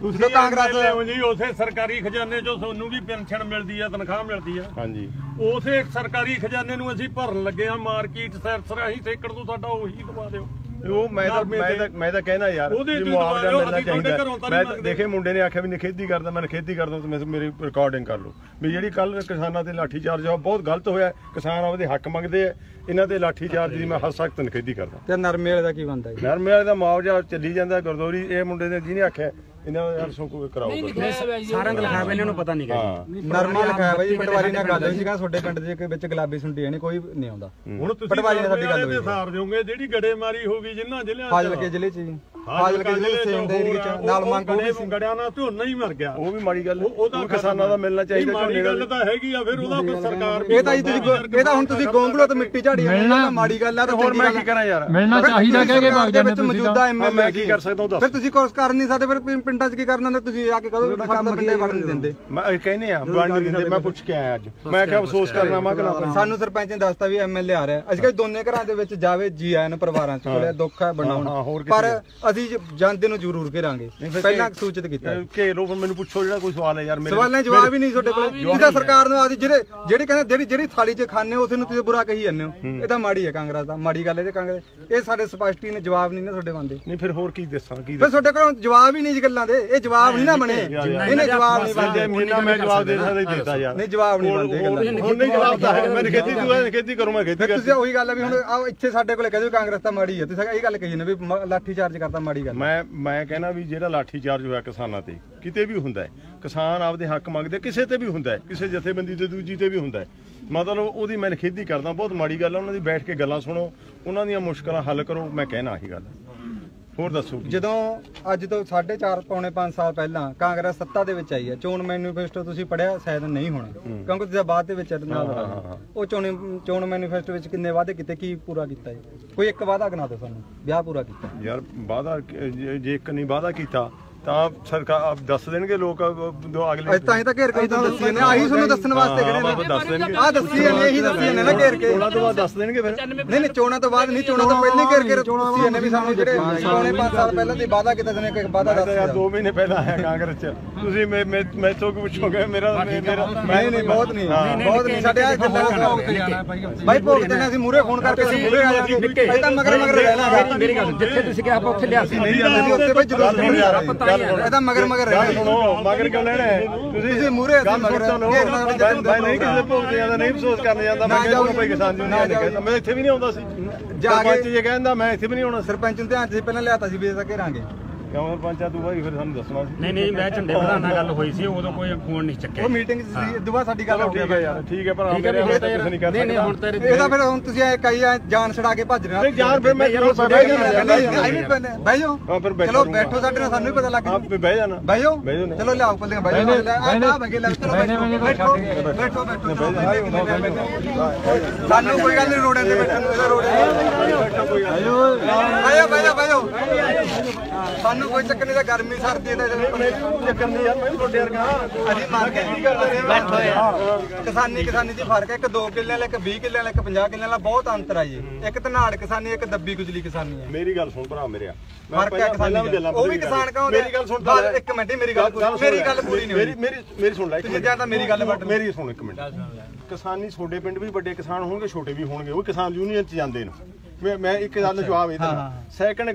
ਤੁਸੀਂ ਕਾਂਗਰਸ ਹੋ ਜੀ ਉਸੇ ਸਰਕਾਰੀ ਖਜ਼ਾਨੇ ਚੋਂ ਤੁਹਾਨੂੰ ਵੀ ਪੈਨਸ਼ਨ ਮਿਲਦੀ ਆ ਤਨਖਾਹ ਮਿਲਦੀ ਆ। ਹਾਂਜੀ। ਉਸੇ ਸਰਕਾਰੀ ਖਜ਼ਾਨੇ ਨੂੰ ਅਸੀਂ ਭਰਨ ਲੱਗੇ ਆ ਮਾਰਕੀਟ ਸੈਰਸ ਰਾਹੀਂ ਸੇਕੜ ਤੋਂ ਸਾਡਾ ਉਹੀ ਦਵਾ ਦਿਓ। ਉਹ ਮੈਂ ਤਾਂ ਮੈਂ ਤੇ। ਮੈਂ ਤਾਂ ਕਹਿਣਾ ਯਾਰ ਉਹਦੇ ਵੀ ਤੇ ਮੁਆਵਜ਼ਾ ਮਿਲਣਾ ਚਾਹੀਦਾ ਘਰੋਂ ਤਾਂ ਮੈਂ। ਦੇਖੇ ਮੁੰਡੇ ਨੇ ਆਖਿਆ ਵੀ ਨਖੇਦੀ ਕਰਦਾ ਮੈਂ ਨਖੇਦੀ ਕਰਦਾ ਤਾਂ ਮੈਂ- ਮੇਰੀ ਰਿਕਾਰਡਿੰਗ ਕਰ ਲਓ ਵੀ ਜਿਹੜੀ ਕੱਲ ਕਿਸਾਨਾਂ ਤੇ ਲਾਠੀ ਚਾਰਜ ਹੋਇਆ ਬਹੁਤ ਗਲਤ ਹੋਇਆ ਕਿਸਾਨ ਆਪਦੇ ਹੱਕ ਮੰਗਦੇ ਆ ਇਹਨਾਂ ਤੇ ਲਾਠੀ ਚਾਰਜ ਦੀ ਮੈਂ ਹੱਦ ਸਖਤ ਨਖੇਦੀ ਕਰਦਾ ਤੇ ਨਰਮੇ ਵਾਲੇ ਦਾ ਕੀ ਬੰਦਾ ਜੀ ਨਰਮੇ ਵਾਲੇ ਦਾ ਮੁਆਵਜ਼ਾ ਚੱਲੀ ਜਾਂਦਾ ਗੁਰਦੌਰੀ ਇਹ ਮੁੰਡੇ ਨੇ ਜਿਹਨੇ ਆਖਿਆ ਇਹਨਾਂ ਦਾ ਯਾਰ ਸੋ ਕੋਈ ਕਰਾਓ ਸਾਰਿਆਂ ਦਾ ਲਿਖਾਇਆ ਇਹਨਾਂ ਨੂੰ ਪਤਾ ਨਹੀਂ ਗਾ ਨਰਮਾ ਲਿਖਾਇਆ ਬਾਈ ਪਟਵਾਰੀ ਨਾਲ ਗੱਲ ਹੋਈ ਸੀਗਾ ਤੁਹਾਡੇ ਪਿੰਡ ਦੇ ਵਿੱਚ ਗੁਲਾਬੀ ਸੁੰਡੀ ਹੈ ਨਹੀਂ ਕੋਈ ਨਹੀਂ ਆਉਂਦਾ। ਹੁਣ ਤੁਸੀਂ ਪਟਵਾਰੀ ਨਾਲ ਸਾਡੀ ਗੱਲ ਹੋਈ ਦੇ ਸਾਰ ਦਿਓਗੇ ਜਿਹੜੀ ਗੜੇਮਾਰੀ ਹੋ ਗਈ ਜਿੰਨਾ ਜ਼ਿਲ੍ਹਿਆਂ ਫਾਜ਼ਿਲਕੇ ਜ਼ਿਲ੍ਹੇ 'ਚ ਜੀ। ਫਾਜ਼ਿਲਕੇ ਜ਼ਿਲ੍ਹੇ ਦੇ ਸੇਮ ਦੇ ਏਰੀਏ 'ਚ ਨਾਲ ਮੰਗ ਹੋਈ ਸੀ। ਗੜਿਆਂ ਨਾਲ ਝੋਨਾ ਹੀ ਮਰ ਗਿਆ। ਉਹ ਵੀ ਮਾੜੀ ਗੱਲ ਉਹ- ਉਹਦਾ ਉਹ ਕਿਸਾਨਾਂ ਦਾ ਮਿਲਣਾ ਚਾਹੀਦਾ ਮਾੜੀ ਝੋਨੇ ਗੱਲ ਦਾ ਤਾਂ ਹੈਗੀ ਆ ਫਿਰ ਉਹਦਾ ਕੋਈ ਸਰਕਾਰ ਵੀ ਇਹ ਤਾਂ ਜੀ ਤੁਸੀਂ ਗੋ- ਇਹ ਤਾਂ ਹੁਣ ਤੁਸੀਂ ਗੋਂਗਲੋ ਤੇ ਮਿੱਟੀ ਝਾੜੀ ਜਾਂਦੇ ਹੋ, ਇਹ ਤਾਂ ਮਾੜੀ ਗੱਲ ਆ ਤੇ ਹੋਰ ਮੈਂ ਕੀ ਕਰਾਂ ਯਾਰ? ਮਿਲਣਾ ਚਾਹੀਦਾ ਕਹਿ ਕੇ ਭਗ ਜਾਂਦੇ ਵਿੱਚ ਤੁਸੀਂ ਮੌਜੂਦਾ ਤਾਂ ਐਮਐਲਏ ਮੈਂ ਕੀ ਕਰ ਸਕਦਾ ਉਹ ਦੱਸ ਫਿਰ ਤੁਸੀਂ ਕੁਛ ਕਰ ਨਹੀਂ ਸਕਦੇ ਫਿਰ ਪਿੰ- ਪਿੰਡਾਂ 'ਚ ਕੀ ਕਰਨਾ? ਤੁਸੀਂ ਆ ਕੇ ਕਹੋ ਵੀ ਕੰਮ ਪਿੰਡੇ ਵੜਨ ਨਹੀਂ ਦਿੰਦੇ। ਮੈਂ ਇਹ ਕਹਿੰਦੇ ਆ ਬਣ ਨਹੀਂ ਦਿੰਦੇ ਮੈਂ ਪੁੱਛ ਕੇ ਆਇਆ ਅੱਜ। ਮੈਂ ਕਿਹਾ ਅਫਸੋਸ ਕਰਨਾ ਮੈਂ ਕਿਹਾ ਸਾਨੂੰ ਸਰਪੰਚ ਨੇ ਦੱਸਤਾ ਵੀ ਐਮਐਲਏ ਆ ਰਿਹਾ। ਅਸੀਂ ਕਿਹਾ ਦੋਨੇ ਘਰਾਂ ਦੇ ਵਿੱਚ ਜਾਵੇ ਜੀ ਆਇਆਂ ਨੂੰ ਪਰਿਵਾਰਾਂ 'ਚ। ਕੋਲੇ ਦੁੱਖ ਹੈ। ਬਣਾਉਣ ਪਰ ਅਸੀਂ ਜਾਂਦੇ ਨੂੰ ਜ਼ਰੂਰ ਘੇਰਾਂਗੇ। ਪਹਿਲਾਂ ਸੂਚਿਤ ਕੀਤਾ। ਕਿ ਲੋਕ ਮੈਨੂੰ ਪੁੱਛੋ ਜਿਹੜਾ ਕੋਈ ਸਵਾਲ ਹੈ ਯਾਰ ਮੇਰੇ ਸਵਾਲਾਂ ਜਵਾਬ ਹੀ ਨਹੀਂ ਤੁਹਾਡੇ ਕੋਲ। ਜਿਹਦਾ ਸਰਕਾਰ ਨੂੰ ਆਦੀ ਜਿਹੜੇ ਜਿਹੜੇ ਕਹਿੰਦੇ ਜਿਹੜੀ ਜਿਹੜੀ ਥਾਲੀ 'ਚ ਖਾਣੇ ਉਸ ਨੂੰ ਤੁਸੀਂ ਬੁਰਾ ਕਹੀ ਜਾਂਦੇ ਹੋ। ਇਹ ਤਾਂ ਮਾੜੀ ਹੈ ਕਾਂਗਰਸ ਦਾ। ਮਾੜੀ ਗੱਲ ਹੈ ਤੇ ਕਾਂਗਰਸ ਇਹ ਸਾਡੇ ਸਪਸ਼ਟੀ ਨੇ ਜਵਾਬ ਨਹੀਂ ਨਾ ਤੁਹਾਡੇ ਬੰਦੇ। ਨਹੀਂ ਫਿਰ ਹੋਰ ਕੀ ਦੱਸਾਂ ਕੀ ਫਿਰ ਤੁਹਾਡੇ ਕੋਲ ਜਵਾਬ ਹੀ ਨਹੀਂ ਜੀ ਗੱਲਾਂ ਦੇ। ਇਹ ਜਵਾਬ ਨਹੀਂ ਨਾ ਬਣੇ। ਇਹਨੇ ਜਵਾਬ ਨਹੀਂ ਬਣਦੇ। ਜਿੰਨਾ ਮੈਂ ਜਵਾਬ ਦੇ ਸਕਦਾ ਹੀ ਦੇਤਾ ਯਾਰ। ਨਹੀਂ ਜਵਾਬ ਨਹੀਂ ਬਣਦੇ ਗੱਲਾਂ। ਹੁਣ ਨਹੀਂ ਜਵਾਬ ਤਾਂ ਹੈ ਮੈਂ ਖੇਤੀ ਤੂੰ ਖੇਤੀ ਕਰੂੰ ਮੈਂ ਖੇਤੀ ਫਿਰ ਤੁਸੀਂ ਉਹੀ ਗੱਲ ਹੈ ਵੀ ਹੁਣ ਇੱਥੇ ਸਾਡੇ ਕੋਲੇ ਕਹਿੰਦੇ ਕਾਂਗਰਸ ਤਾਂ ਮਾੜੀ ਹੈ। ਤੁਸੀਂ ਇਹ ਗੱਲ ਕਹੀ ਨੇ ਵੀ ਲਾਠੀ ਚਾਰਜ ਕਰਤਾ ਮਾੜੀ ਗੱਲ ਮੈਂ ਮੈਂ ਕਹਿਣਾ ਵੀ ਜਿਹੜਾ ਲਾਠੀ ਚਾਰਜ ਹੋਇਆ ਕਿਸਾਨਾਂ ਤੇ, ਕਿਤੇ ਵੀ ਹੁੰਦਾ ਹੈ। ਕਿਸਾਨ ਆਪਦੇ ਹੱਕ ਮੰਗਦੇ, ਕਿਸੇ ਤੇ ਵੀ ਹੁੰਦਾ ਹੈ। ਕਿਸੇ ਜਥੇਬੰਦੀ ਤੇ, ਦੂਜੀ ਤੇ ਵੀ ਹੁੰਦਾ ਹੈ। ਮਤਲਬ ਉਹਦੀ ਮੈਂ ਨਿਖੇਧੀ ਕਰਦਾ, ਬਹੁਤ ਮਾੜੀ ਗੱਲ ਹੈ ਉਹਨਾਂ ਦੀ ਬੈਠ ਕੇ ਗੱਲਾਂ ਸੁਣੋ, ਉਹਨਾਂ ਦੀਆਂ ਮੁਸ਼ਕਲਾਂ ਹੱਲ ਕਰੋ, ਮੈਂ ਕਹਿਣਾ ਆਹੀ ਗੱਲ ਹੋਰ ਦੱਸੋ ਕੀ? ਜਦੋਂ ਅੱਜ ਤੋਂ 4.5 ਪੌਣੇ 5 ਸਾਲ ਪਹਿਲਾਂ ਕਾਂਗਰਸ ਸੱਤਾ ਦੇ ਵਿੱਚ ਆਈ ਹੈ ਚੋਣ ਮੈਨੀਫੈਸਟੋ ਤੁਸੀਂ ਪੜਿਆ ਸ਼ਾਇਦ ਨਹੀਂ ਹੋਣਾ ਕਿਉਂਕਿ ਤੁਸੀਂ ਬਾਅਦ ਦੇ ਵਿੱਚ ਨਾਲ ਲੜਾਇਆ। ਉਹ ਚੋਣ ਚੋਣ ਮੈਨੀਫੈਸਟੋ ਵਿੱਚ ਕਿੰਨੇ ਵਾਅਦੇ ਕੀਤੇ ਕੀ ਪੂਰਾ ਕੀਤਾ ਜੀ ਕੋਈ ਇੱਕ ਵਾਅਦਾ ਗਿਣਾ ਦਿਓ ਸਾਨੂੰ ਵਿਆਹ ਪੂਰਾ ਕੀਤਾ ਯਾਰ ਵਾਦਾ ਜੇ ਜੇ ਇੱਕ ਨਹੀਂ ਵਾਦਾ ਕੀਤਾ ਤਾਂ ਸਰਕਾਰ ਆਪ ਦੱਸ ਦੇਣਗੇ ਲੋਕ ਦੋ ਅਗਲੇ ਤਾਂ ਹੀ ਤਾਂ ਘੇਰ ਕੇ ਦੱਸੀ ਨੇ। ਆਹੀ ਤੁਹਾਨੂੰ ਦੱਸਣ ਵਾਸਤੇ ਖੜੇ ਬਾਬਾ ਦੱਸ ਨੇ ਦੇਣਗੇ। ਆਹ ਦੱਸੀ ਨੇ ਇਹੀ ਦੱਸੀ ਨੇ ਨਾ ਘੇਰ ਕੇ। ਉਹਨਾਂ ਤੋਂ ਬਾਅਦ ਦੱਸ ਦੇਣਗੇ ਫਿਰ। ਨਹੀਂ ਨਹੀਂ ਚੋਣਾਂ ਤੋਂ ਬਾਅਦ ਨਹੀਂ ਚੋਣਾਂ ਤੋਂ ਪਹਿਲਾਂ ਘੇਰ ਕੇ ਦੱਸੀ ਨੇ ਵੀ ਸਾਨੂੰ ਜਿਹੜੇ ਪੌਣੇ 5 ਸਾਲ ਪਹਿਲਾਂ ਦੀ ਵਾਅਦਾ ਕੀਤਾ ਸੀ ਨੇ ਕਿ ਵਾਅਦਾ ਮੈਂ ਤਾਂ ਯਾਰ ਦੱਸ 2 ਮਹੀਨੇ ਪਹਿਲਾਂ ਆਇਆ ਕਾਂਗਰਸ ਚ। ਤੁਸੀਂ ਮੈਂ ਮੈਂ ਮੈਥੋਂ ਕੀ ਪੁੱਛੋਗੇ ਮੇਰਾ ਮੇਰਾ ਨਹੀਂ ਨਹੀਂ ਬਹੁਤ ਨਹੀਂ। ਬਹੁਤ ਨਹੀਂ। ਸਾਡੇ ਆ ਗੱਲਾਂ ਬਾਈ ਭੋਗ ਤੇ ਅਸੀਂ ਮੂਰੇ ਫੋਨ ਕਰਕੇ ਅਸੀਂ ਮੂਰੇ ਆ ਅਸੀਂ ਤਾਂ ਮਗਰ ਮਗਰ ਰਹਿਣਾ। ਮੇਰੀ ਗੱਲ ਜਿੱਥੇ ਤੁਸੀਂ ਕਿਹਾ ਆਪਾਂ ਉੱਥੇ ਲਿਆ ਸੀ। ਨਹੀਂ ਜਾਂਦੇ ਉੱਥੇ ਬਾਈ ਜਦੋਂ ਨਹੀਂ ਯਾਰ ਇਹ ਤਾਂ ਮਗਰ ਮਗਰ ਰਹਿਣਾ ਸੁਣੋ ਮਗਰ ਕਿਉਂ ਲੈਣਾ ਹੈ? ਤੁਸੀਂ ਤੁਸੀਂ ਮੂਹਰੇ ਅਸੀਂ ਮਗਰ ਮੈਂ ਨਹੀਂ ਕਿਸੇ ਦੇ ਭੋਗ ਤੇ ਜਾਂਦਾ ਨਹੀਂ ਅਫਸੋਸ ਕਰਨ ਜਾਂਦਾ। ਮੈਂ ਕਹਿੰਦਾ ਭਾਈ ਕਿਸਾਨ ਜੀ ਨਹੀਂ ਕਹਿੰਦਾ। ਮੈਂ ਇੱਥੇ ਵੀ ਨਹੀਂ ਆਉਂਦਾ ਸੀ। ਜਾ ਕੇ- ਜੀ ਕਹਿੰਦਾ ਮੈਂ ਇੱਥੇ ਵੀ ਨਹੀਂ ਆਉਣਾ। ਸਰਪੰਚ ਨੂੰ ਧਿਆਨ ਚ ਪਹਿਲਾਂ ਲਿਆਤਾ ਸੀ ਵੀ ਇਹ ਤਾਂ ਘੇਰਾਂਗੇ। ਕਿਉਂ ਸਰਪੰਚਾ ਤੂੰ ਭਾਈ ਫਿਰ ਸਾਨੂੰ ਦੱਸਣਾ ਸੀ। ਨਹੀਂ ਨਹੀਂ ਮੈਂ ਝੰਡੇ ਪ੍ਰਧਾਨ ਨਾਲ ਗੱਲ ਹੋਈ ਸੀ ਉਦੋਂ ਕੋਈ ਫੋਨ ਨਹੀਂ ਚੱਕਿਆ। ਉਹ ਮੀਟਿੰਗ ਸੀ ਦੁਬਾਰਾ ਸਾਡੀ ਗੱਲ ਚਲੋ ਹੋ ਗਈ ਠੀਕ ਹੈ ਯਾਰ ਠੀਕ ਹੈ ਹੈ ਮੇਰੇ ਹੁਣ ਤਾਂ ਨਹੀਂ ਕਰ ਨਹੀਂ ਨਹੀਂ ਹੁਣ ਸਕਦਾ ਤਾਂ ਇਹ ਤਾਂ ਫਿਰ ਹੁਣ ਤੁਸੀਂ ਐ ਕਈ ਐਂ ਜਾਨ ਛਡਾ ਕੇ ਭੱਜ ਰਹੇ ਹੋ। ਨਹੀਂ ਜਾਨ ਫਿਰ ਮੈਂ ਚਲੋ ਬਹਿ ਜਾਓ ਬਹਿ ਜਾਓ। ਹਾਂ, ਫਿਰ ਬੈਠਾ ਚਲੋ। ਬੈਠੋ ਸਾਡੇ ਨਾਲ ਸਾਨੂੰ ਵੀ ਪਤਾ ਲੱਗ ਆਪ ਵੀ ਬਹਿ ਜਾਣਾ। ਬਹਿ ਨਾ। ਚਲੋ ਲਿਆਓ ਪੱਲੇ ਬਹਿ ਲੈ ਆ ਬਗੇ ਲੈ ਚਲੋ ਬੈਠੋ। ਤਾਂ ਬੈਠੋ ਬੈਠੋ ਬੈਠੋ ਸਾਨੂੰ ਕੋਈ ਗੱਲ ਨਹੀਂ ਰੋੜੇ ਤੇ ਬੈਠਣ ਨੂੰ ਇਹਦਾ ਰੋੜੇ ਆਇਓ ਬਹਿ ਜਾਓ ਬਹਿ ਜਾਓ। ਸਾਨੂੰ ਕੋਈ ਚੱਕਰ ਨਹੀਂ ਤਾਂ ਗਰਮੀ ਸਰਦੀ ਦਾ ਚੱਕਰ ਨਹੀਂ। ਯਾਰ ਮੈਂ ਤੁਹਾਡੇ ਵਰਗਾ ਅਸੀਂ ਮੰਨ ਕੇ ਕੀ ਕਰਦੇ ਬੈਠੋ ਕਿਸਾਨੀ ਕਿਸਾਨੀ ਦੀ ਫ਼ਰਕ ਹੈ। ਇੱਕ 2 ਕਿੱਲੇ ਵਾਲਾ ਇੱਕ 20 ਕਿੱਲੇ ਵਾਲਾ ਇੱਕ 50 ਕਿੱਲੇ ਵਾਲਾ ਬਹੁਤ ਅੰਤਰ ਆ ਜੀ। ਇੱਕ ਧਨਾੜ ਕਿਸਾਨੀ ਇੱਕ ਦੱਬੀ ਗੁਜਲੀ ਕਿਸਾਨੀ ਹੈ। ਮੇਰੀ ਗੱਲ ਸੁਣ ਭਰਾ ਮੇਰਿਆ। ਫ਼ਰਕ ਹੈ ਕਿਸਾਨੀ ਦਾ। ਉਹ ਵੀ ਕਿਸਾਨ ਕਹਾਉਂਦੇ ਮੇਰੀ ਗੱਲ ਸੁਣ ਬਸ ਇੱਕ ਮਿੰਟ ਮੇਰੀ ਗੱਲ ਮੇਰੀ। ਗੱਲ ਪੂਰੀ ਨਹੀਂ ਮੇਰੀ ਹੋਈ। ਮੇਰੀ ਮੇਰੀ ਸੁਣ ਲੈ ਤੁਸੀਂ। ਜਾਂ ਤਾਂ ਮੇਰੀ ਗੱਲ ਲਓ। ਮੇਰੀ ਸੁਣ ਇੱਕ ਮਿੰਟ। ਕਿਸਾਨੀ ਤੁਹਾਡੇ ਪਿੰਡ ਵੀ ਵੱਡੇ ਕਿਸਾਨ ਹੋਣਗੇ ਛੋਟੇ ਵੀ ਹੋਣਗੇ। ਉਹ ਕਿਸਾਨ ਯੂਨੀਅਨ ਚ ਜਾਂਦੇ ਨੇ। ਮੈਂ ਇੱਕ ਗੱਲ ਜਵਾਬ ਇਹ ਸੈਕੰਡ